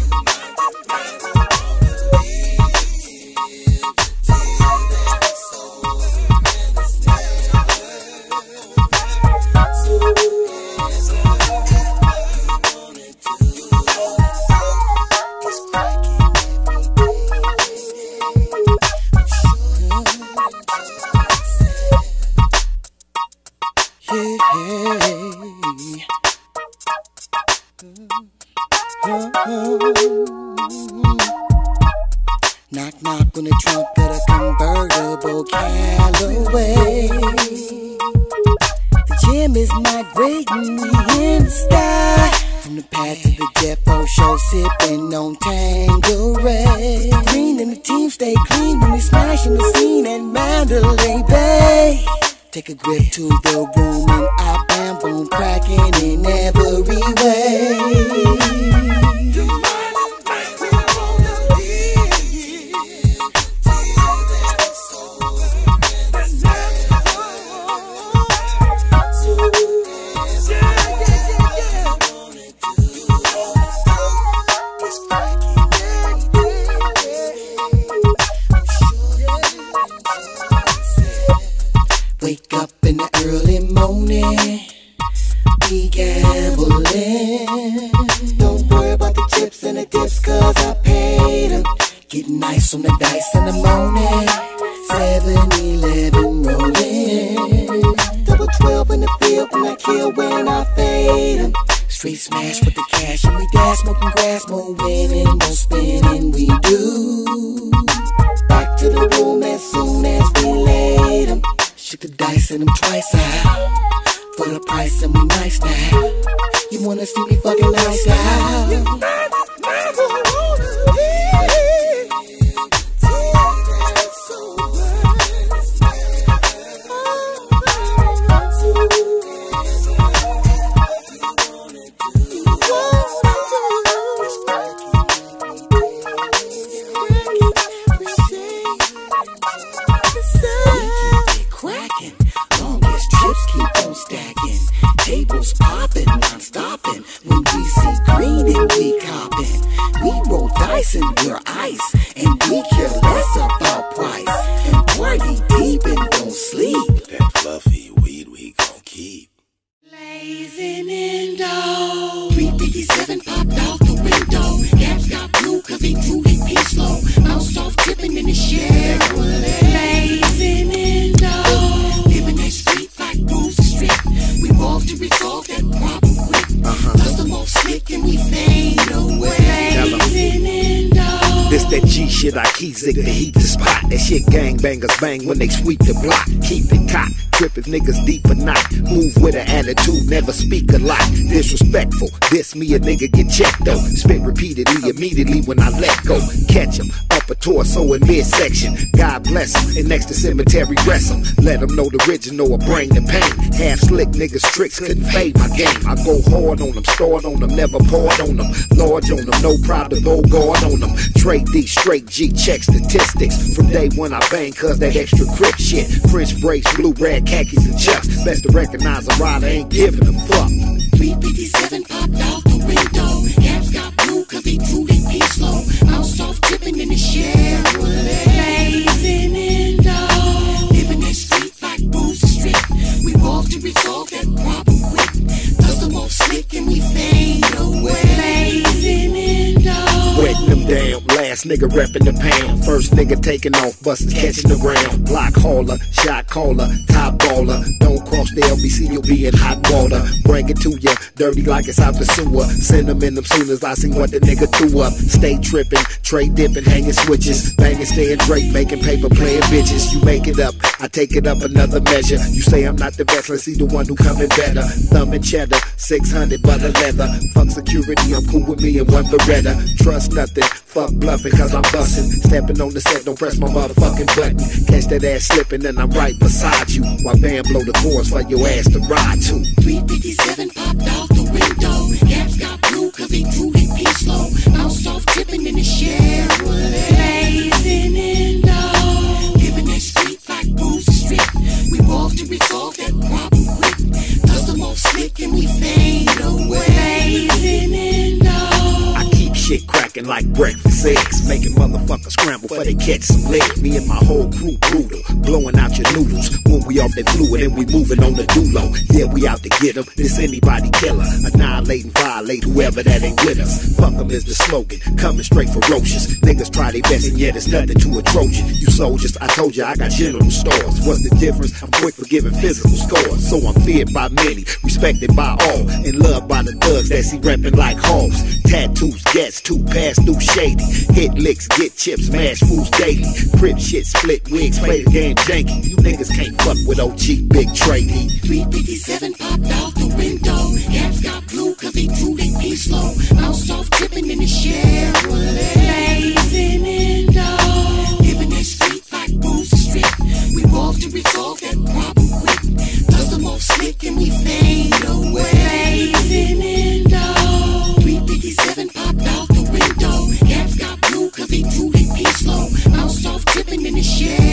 Bang when they sweep the block. Keep it cocked. Trip if niggas deep or not. Move with an attitude, never speak a lot. Disrespectful. This me a nigga get checked though. Spit repeatedly immediately when I let go. Catch him. Torso and midsection. God bless him. And next to cemetery rest him. Let him know the original or bring the pain. Half slick niggas tricks couldn't fade my game. I go hard on them, stored on them, never poured on them. Large on them, no to go guard on them. Tray Deee straight G check statistics. From day one I bang cause that extra crip shit. French braids, blue red khakis and chucks. Best to recognize a rider ain't giving a fuck. 357 Nigga reppin' the pound. First nigga taking off, buses catching the ground. Block hauler, shot caller, top baller. Don't cross the LBC, you'll be in hot water. Bring it to ya, dirty like it's out the sewer. Send them in them soon as I see what the nigga threw up. Stay trippin', trade dippin', hangin' switches. Bangin', stayin' Drake, making paper, playin' bitches. You make it up, I take it up another measure. You say I'm not the best, let's see the one who coming better. Thumb and cheddar, 600 butter leather. Fuck security, I'm cool with me and one Beretta. Trust nothing, fuck bluffing, cause I'm bustin'. Stepping on the set, don't press my motherfucking button. Catch that ass slippin', and I'm right beside you. While band blow the chords for your ass to ride to. 357 popped out the window. Gaps got blue cause he drew his piece slow. Bounce off tipping in the Chevrolet. Blazing in low. Giving that street like Bruce Street. We walk to resolve that problem quick. Dust them off slick and we fade away. Blazing like breakfast eggs. Making motherfuckers scramble for they catch some lead. Me and my whole crew brutal. Blowing out your noodles. When we off that fluid and we moving on the dulo. Yeah, we out to get 'em. This anybody killer. Annihilate and violate whoever that ain't with us. Fuck 'em is the slogan. Coming straight ferocious. Niggas try their best and yet it's nothing to a Trojan. You soldiers, I told you I got general stores. What's the difference? I'm quick for giving physical scores. So I'm feared by many, respected by all, and loved by the thugs that see reppin' like hogs. Tattoos, gets too pass through shady. Hit licks, get chips, mash fools daily. Crip shit, split wigs, play the game janky. You niggas can't fuck with OG Big Tray. 357 popped out the window. Gaps got blue cause he drew his piece slow. Bounce off tipping in the Chevrolet. Blazing in low. Giving that street like Bruce Street. We walk to resolve that problem quick. Dust them off slick and we fade away. Blazing in tipping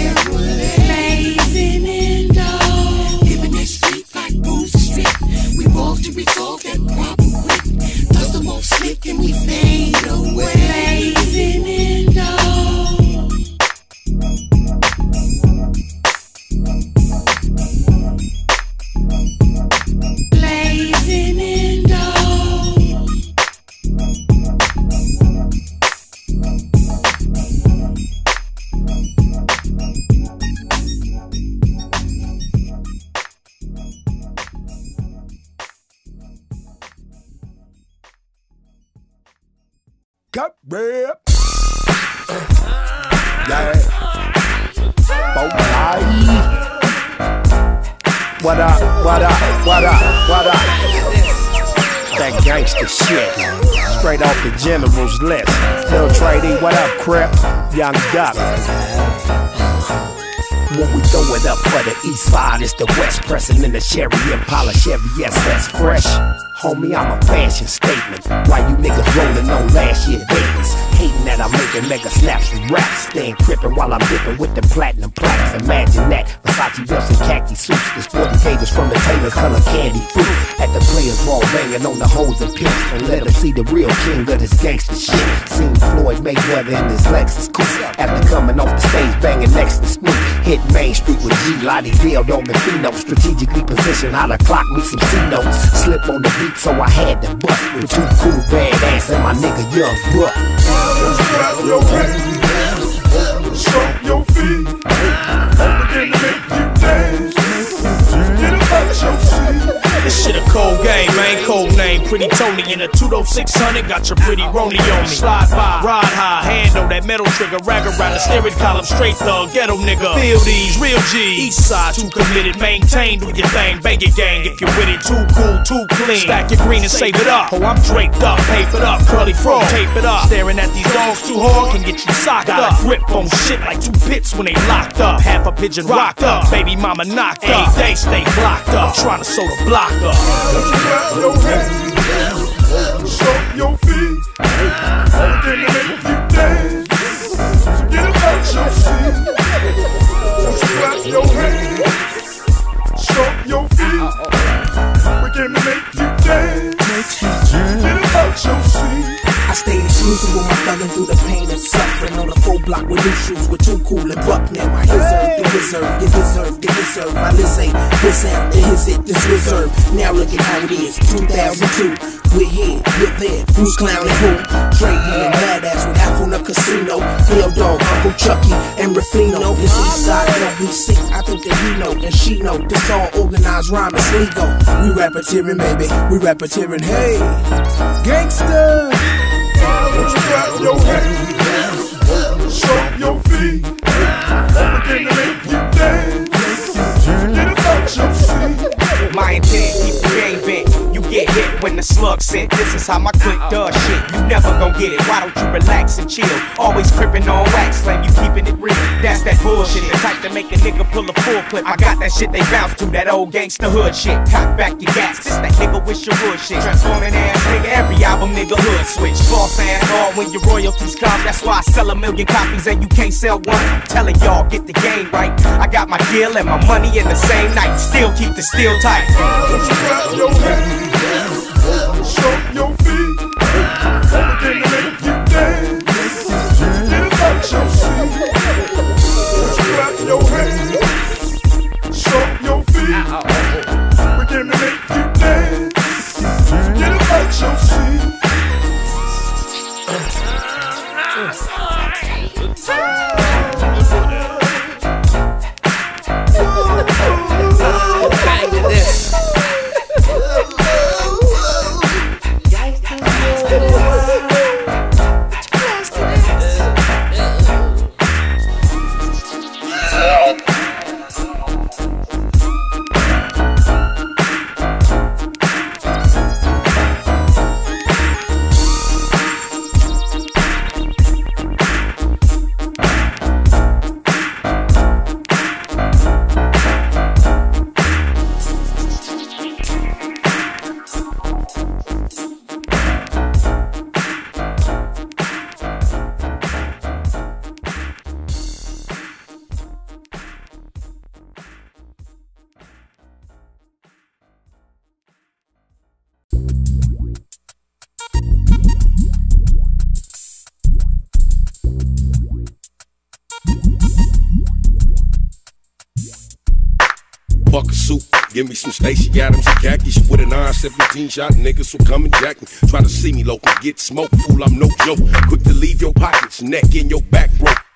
I'm a fashion statement. Why you niggas rolling on last year babies? Hating that I'm making mega snaps and raps. Staying crippin' while I'm dipping with the platinum plaques. Imagine that. Versace belts and khaki suits. The sporty gators from the Taylor color candy fruit. At the players ball banging on the hoes and pimps. And let them see the real king of this gangster shit. Seen Floyd Mayweather in his Lexus coupe. Hit Main Street with G, Lottie, and Fino. Strategically positioned how to clock me some C notes. Slip on the beat, so I had to bust. With two cool Bad Azz and my nigga Young Buck. Clap your hands, stomp your feet, begin to make you dance. Get about your seat. This shit a cold game, man. Cold name. Pretty Tony in a 20600. Got your pretty Roni on me. Slide by, ride high, handle that metal trigger. Rag around the steering column, straight thug, ghetto nigga. Feel these, real G. East side, too committed. Maintain, do your thing. Bang your gang if you're with it. Too cool, too clean. Stack your green and save it up. Oh, I'm draped up, papered up. Curly frog, tape it up. Staring at these dogs too hard can get you socked Got up. a grip on shit like two pits when they locked up. Half a pigeon rocked up. Baby mama knocked up. They stay blocked up. Trying to sew the block up. Clap your hands, stomp your feet, to make you dance. Your seat. Clap your hands, stomp your feet, begin to make you dance. Get about your seat. I stayed exclusive with my thuggin' through the pain and suffering on the full block with new shoes with too cool and buck now. I deserve the reserve, you deserve the deserve. My list ain't this sound, it is it, this reserve. Now look at how it is, 2002. We're here, we're there, who's clowning who? Tray Deee and Bad Azz with half on the casino. Hell dog, Uncle Chucky, and Rafino. This east side WC, I think that he know and she know. This all organized rhyme is legal. We rappeteering, baby, we rappeteering, hey. Gangsta. Clap your feet, to make you dance, get. My intent, keep the game bent. Get hit when the slug sent. This is how my click does shit. You never gon' get it. Why don't you relax and chill? Always crippin' on wax, claim you keeping it real. That's that bullshit. The type to make a nigga pull a full clip. I got that shit they bounce to. That old gangsta hood shit. Cock back your gas. This that nigga wish your hood shit. Transforming ass nigga. Every album nigga hood switch. False ass all when your royalties come. That's why I sell a million copies and you can't sell one. I'm telling y'all, get the game right. I got my deal and my money in the same night. Still keep the steel tight. Clap your feet, begin to make you dance, Some Stacy Adams and khakis with an iron 17 shot. Niggas so come and jack me. Try to see me local, get smoked. Fool, I'm no joke. Quick to leave your pockets, neck in your back broke.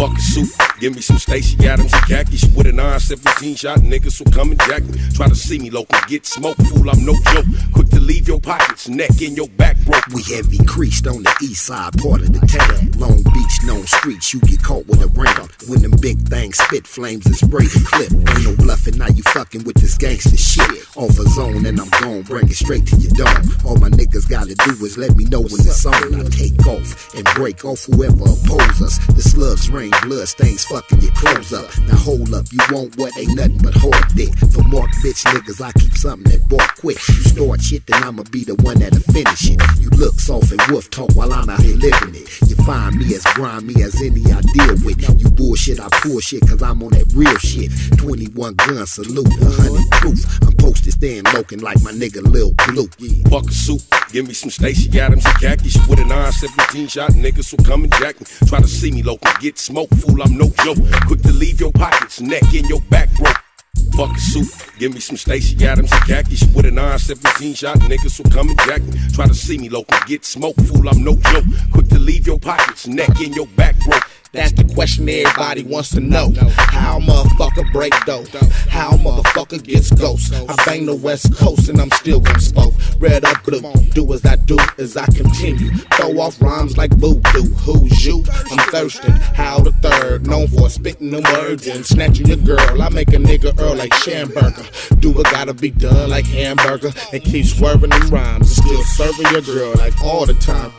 Fuck suit. Give me some Stacy Adams and khakis with an iron 17 shot. Niggas so come and jack me. Try to see me local, get smoked. Fool, I'm no joke. Quick to leave your pockets, neck in your back broke. We heavy creased on the east side part of the town. Long Beach, known streets, you get caught with a round. When them big things spit flames and spray the clip. Ain't no bluffing, now you fucking with this gangster shit. Off a zone and I'm gone, bring it straight to your dome. All my niggas gotta do is let me know when it's on. I take off and break off whoever oppose us. The slugs rain, blood stains fucking your clothes up. Now hold up, you want what ain't nothing but hard dick. For mark bitch niggas, I keep something that bought quick. You start shit, then I'ma be the one that'll finish it. You look soft and wolf talk while I'm out here living it. You find me as grimy as any I deal with. You bullshit, I pull shit cause I'm on that real shit. 21 gun salute, 100 proof. I'm posted staying loking like my nigga Lil Blue. Yeah. Fuck a suit. Give me some Stacy Adams and khakis with an iron 17 shot. Niggas so come and jack me. Try to see me local, get smoked. Fool, I'm no joke. Quick to leave your pockets, neck in your back broke. Fuck a suit. Give me some Stacy Adams and khakis with an iron 17 shot. Niggas so come and jack me. Try to see me local, get smoked. Fool, I'm no joke. Quick to leave your pockets, neck in your back broke. That's the question everybody wants to know. How motherfucker break dough? How motherfucker gets ghosts? I bang the West Coast and I'm still gon' spoke. Red up blue, do as I do as I continue. Throw off rhymes like voodoo. Who's you? I'm thirsting. How the third, known for spitting them words and snatching your girl. I make a nigga Earl like Schamberger. Do what gotta be done like hamburger and keep swerving them rhymes and still serving your girl like all the time.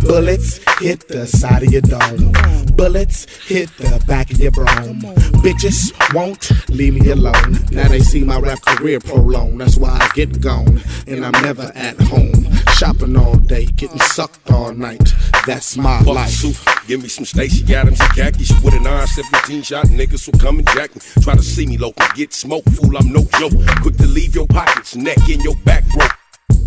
Bullets hit the side of your dome. Bullets hit the back of your brain. Bitches won't leave me alone. Now they see my rap career prolong. That's why I get gone. And I'm never at home. Shopping all day, getting sucked all night. That's my Fuck life. Give me some Stacy Adams and khakis with an iron 17 shot. Niggas will come and jack me. Try to see me local, get smoked. Fool, I'm no joke. Quick to leave your pockets, neck in your back broke.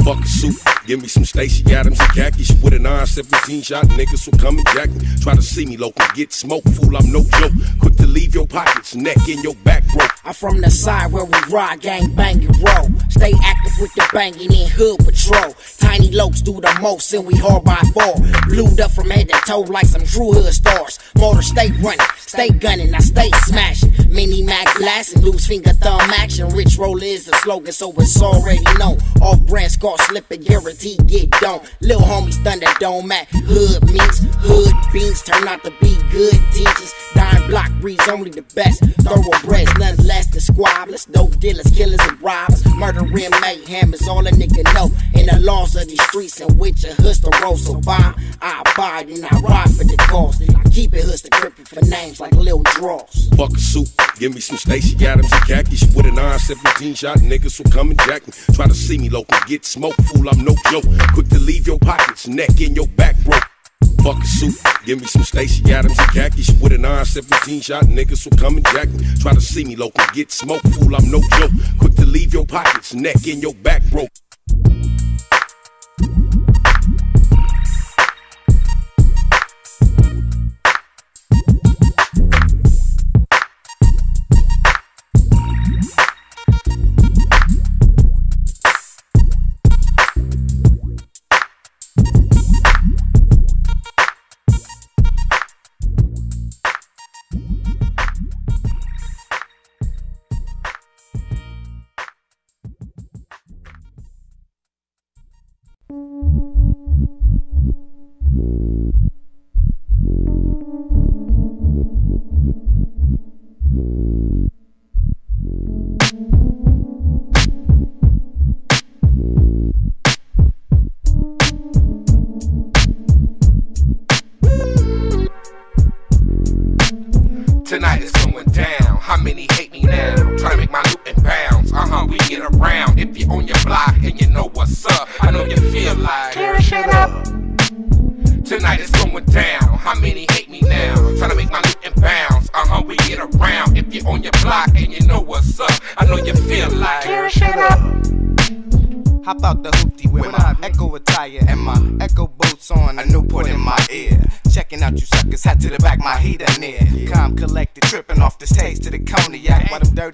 Fuck a suit. Give me some Stacy Adams and khakis with an iron 17 shot. Niggas will come and jack me. Try to see me local, get smoked. Fool, I'm no joke. Quick to leave your pockets, neck in your back broke. I'm from the side where we ride, gang bang and roll. Stay active with the banging in hood patrol. Tiny lokes do the most and we hard by four. Blued up from head to toe like some true hood stars. Motor stay running, stay gunning, I stay smashing. Mini Mac blasting, loose finger thumb action. Rich roll is the slogan, so it's already known. Off brand scar slipping, guaranteed get done. Lil homies Thunderdome at hood meets hood beans turn out to be good teachers. Block breeds only the best. Thoroughbreds, none less than squabblers. Dope dealers, killers, and robbers. Murdering mayhem is all a nigga know. In the laws of these streets in which a hustler rolls so by, I abide and I ride for the cause. I keep it hustler gripping for names like Lil Draws. Fuck a suit, give me some Stacy Adams and khakis with a 917 shot. Niggas will come and jack me. Try to see me local, get smoked, fool. I'm no joke. Quick to leave your pockets, neck in your back broke. Fuck a suit, give me some Stacy Adams and khakis with an a 917 shot. Niggas will come and jack me. Try to see me local, get smoked, fool. I'm no joke. Quick to leave your pockets, neck in your back broke.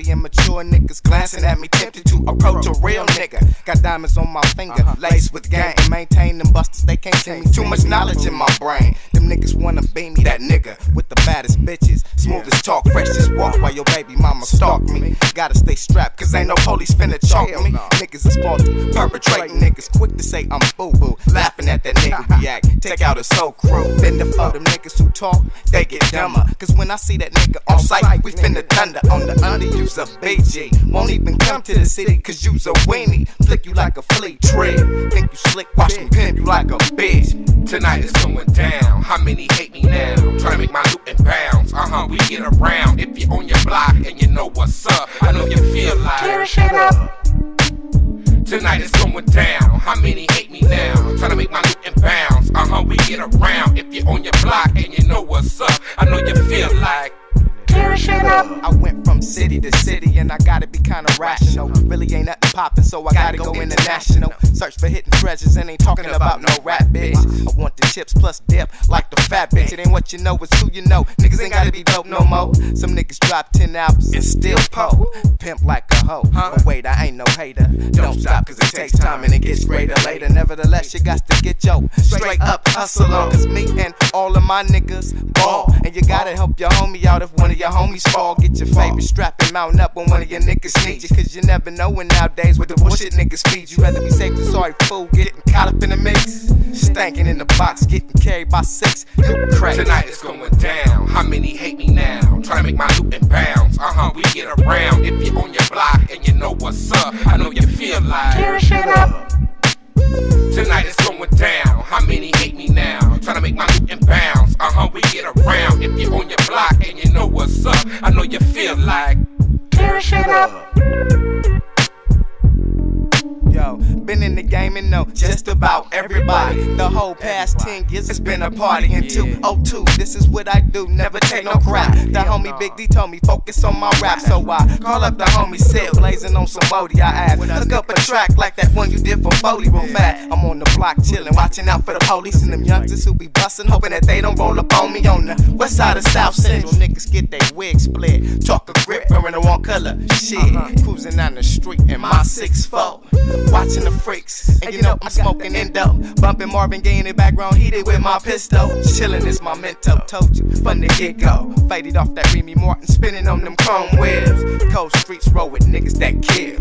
Cognac. While them dirty and mature niggas glancing at me, tempted to approach a real nigga. Got diamonds on my finger, laced with gang. Maintain them busters, they can't see me. Too much knowledge in my brain. Them niggas wanna be me, that nigga with the baddest bitches. Smooth as talk, fresh as walk while your baby mama stalk me. Gotta stay strapped, cause ain't no police finna chalk me. Niggas is faulty, perpetrating niggas quick to say I'm boo boo. Laughing at that nigga react. Take out his whole crew. Bend the flow, them niggas who talk, they get dumber. Cause when I see that nigga on sight, we finna thunder on the under. A BG. Won't even come to the city cause you's a weenie. Flick you like a fleet trip. Think you slick, watch me pimp you like a bitch. Tonight is going down. How many hate me now? Trying to make my loot in pounds. Uh huh, we get around. If you're on your block and you know what's up, I know you feel like. Tear shit up. Tonight is going down. How many hate me now? Trying to make my loot in pounds. Uh huh, we get around. If you're on your block and you know what's up, I know you feel like. Tear shit up. I went from city to city and I gotta be kinda rational. Really ain't nothing poppin', so I gotta go international. Search for hidden treasures and ain't talking about no rap bitch. I want the chips plus dip like the fat bitch. It ain't what you know, it's who you know. Niggas ain't gotta be dope no more. Some niggas drop 10 albums and still po. Pimp like a hoe. But wait, I ain't no hater. Don't stop cause it takes time and it gets greater later. Nevertheless, you got to get yo straight up hustle on. Cause me and all of my niggas ball. And you gotta help your homie out if one of your homies fall. Get your favorite strap and mount up when one of your niggas need you. Cause you never know when nowadays with the bullshit niggas feed you. Rather be safe than sorry fool getting caught up in the mix. Stankin' in the box, getting carried by six. You crazy. Tonight is going down. How many hate me now? Trying to make my loot and pounds. Uh huh, we get around. If you're on your block and you know what's up, I know you feel like. Tear shit up. Tonight is going down. How many hate me now? Trying to make my in pounds. Uh huh, we get around. If you're on your block and you know what's up, I know you feel like. Tear shit up. Yo, been in the game and know just about everybody. The whole past 10 years it's been a party. In 202, this is what I do, never take no crap. The homie Big D told me focus on my rap, so I call up the homie Sid, blazing on some Bodie. I asked, look up a track like that one you did for Foley real fat. I'm on the block chillin', watching out for the police and them youngsters who be bustin', hoping that they don't roll up on me on the west side of South Central. Niggas get their wig split, talk a grip, wearing the wrong color. Shit, uh-huh. cruising down the street in my 6'4, watching the freaks. And you know I'm smoking endo, bumping Marvin Gaye in the background, heated with my pistol. Chillin' is my mental, told you from the get go. Faded off that Remy Martin, spinning on them chrome webs. Cold streets roll with niggas that kill.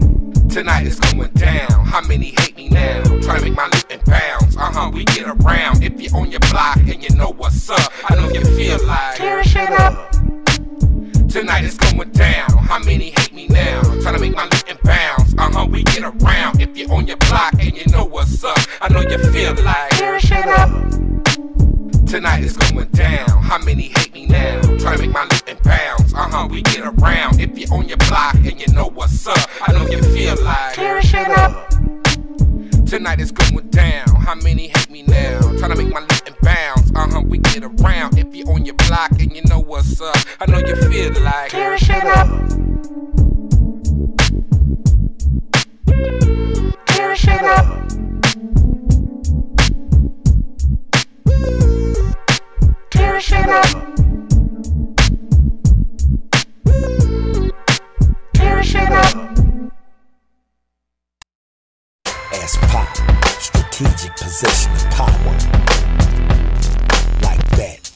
Tonight is going down. How many hate me now? Trying to make my loot in pounds. Uh huh, we get around. If you're on your block and you know what's up, I know you feel like. Tear shit up. Tonight is going down. How many hate me now? Trying to make my loot in Uh huh, we get around. If you're on your block and you know what's up, I know you feel like. Tear shit up. Tonight is going down. How many hate me now? Trying to make my in pounds. Uh huh, we get around. If you're on your block and you know what's up, I know you feel like. Tear shit up. Tonight is going down. How many hate me now? Trying to make my loot in pounds. Uh huh, we get around. If you're on your block and you know what's up, I know you feel like. Tear shit up. Shit up. Tear shit up. Tear shit up. Ass pop, strategic position of power. Like that.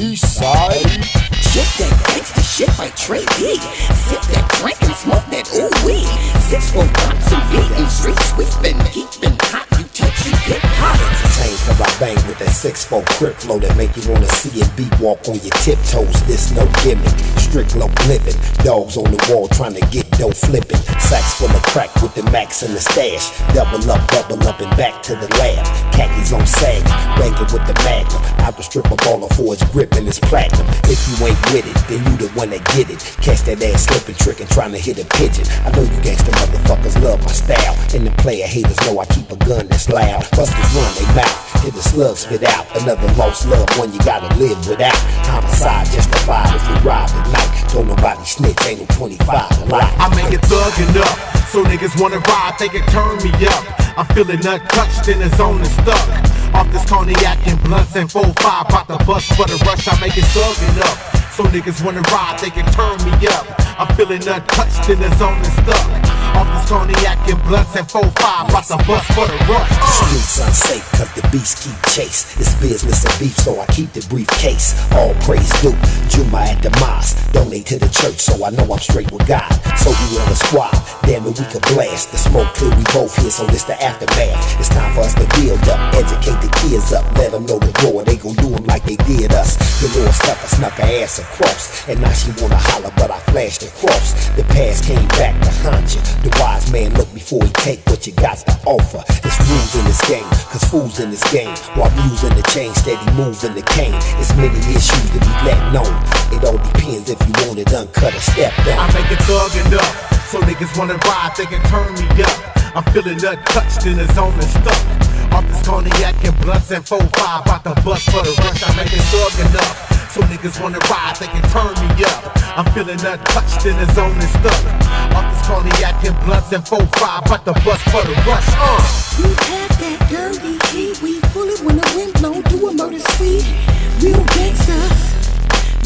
East side. Shit that gangsta shit like Tray Deee. Sip that drink and smoke that ooh wee. Six four bumps and beating, street sweeping, keeping hot. You touch, you get hot. Entertained cause I bang with that 6-4 crip flow that make you wanna see a beat walk on your tiptoes. This no gimmick, strict low living. Dogs on the wall trying to get dough flipping. Sacks full of crack with the max in the stash. Double up, double up and back to the lab. Khakis on sag, banging with the magnum. Out the strip a baller for his grip and his platinum. If you ain't with it, then you the one that get it. Catch that ass slipping, tricking, trying to hit a pigeon. I know you gangsta motherfuckers love my style. And the player haters know I keep a gun that's loud. Busters run they mouth, hit the slug spit out. Another lost love, one you gotta live without. Homicide justified if you rob at night. Don't nobody snitch, ain't no 25 alive. I make it thuggin' up, so niggas wanna ride, they can turn me up. I'm feeling untouched in the zone and stuck. Off this cognac and blunts and 4-5, bout the bus for the rush, I make it thuggin' up. So niggas wanna ride, they can turn me up. I'm feeling untouched in the zone and stuck. Off this cognac and blunts and 4-5, bout the bus for the rush. Streets unsafe cause the beast, keep chase. It's business and beef, so I keep the briefcase. All praise due. Juma at the mosque. Donate to the church, so I know I'm straight with God. So we on the squad. Damn it, we could blast. The smoke clear, we both here, so this the aftermath. It's time for us to build up, educate the kids up. Let them know the Lord, they gon' do them like they did us. The Lord stuck her, snuck her ass across. And now she wanna holler, but I flashed across. The past came back to haunt you. The wise man look before he take what you got to offer. It's rules in this game, cause fools in this game. While using the chain, steady moving the cane. It's many issues to be let known. It all depends if you want it uncut or step down. I make it thuggin' up, so niggas wanna ride, they can turn me up. I'm feeling untouched in the zone and stuck. Off this cognac and blunts and 4-5, bout the bus for the rush, I make it thug up. So niggas wanna ride, they can turn me up. I'm feeling untouched in the zone and stuck. Off this cognac and blunts and 4-5, bout the bus for the rush, uh. We had that dirty heat. We pull it when the wind blow. Do a murder suite. Real gangsters.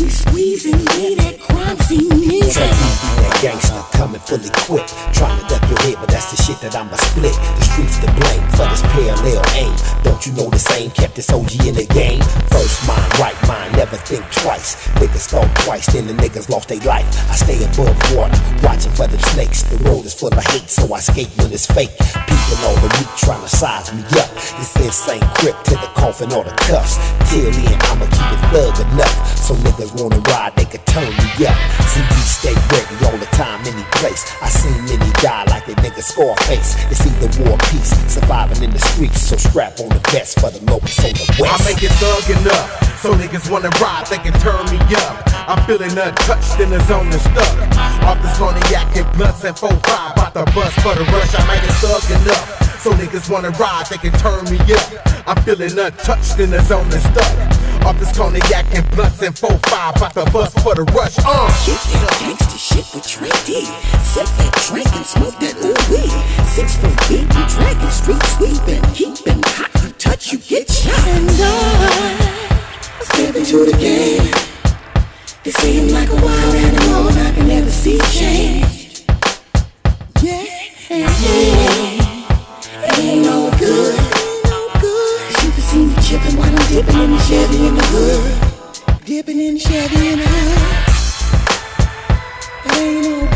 We squeezing me that crime scene music. Try to be that gangster coming fully equipped. Trying to but that's the shit that I'ma split. The streets to blame for this parallel aim. Don't you know the same kept this OG in the game? First mind, right mind, never think twice. Niggas thought twice, then the niggas lost their life. I stay above water, watching for them snakes. The road is full of hate, so I skate when it's fake. People all the week trying to size me up. This insane grip to the coffin or the cuffs. Till then, I'ma keep it thug enough. So niggas wanna ride, they can turn me up. See, we stay ready all the time, any place. I seen many die like a nigga Scarface. It's either war or peace, surviving in the streets. So strap on the vest for the locusts on the west. I make it thuggin' enough, so niggas wanna ride, they can turn me up. I'm feeling untouched in the zone and stuck. Off this cognac and blunts and 4-5, bout the bus for the rush, I make it thuggin' up. So So niggas wanna ride, they can turn me up. I'm feeling untouched in the zone and stuck. Off this cognac and blunts and 4-5, about the bus for the rush. Uh. Kick that gangsta shit with Tray Deee. Sip that drink and smoke that ooh weed. Six foot deep, you dragging street sweeping. Keeping hot, you touch, you get shot. And I step into the game. They say I'm like a wild animal and I can never see change. Yeah, yeah, dipping when I'm dipping in the Chevy in the hood. Dipping in the Chevy in the hood. Ain't no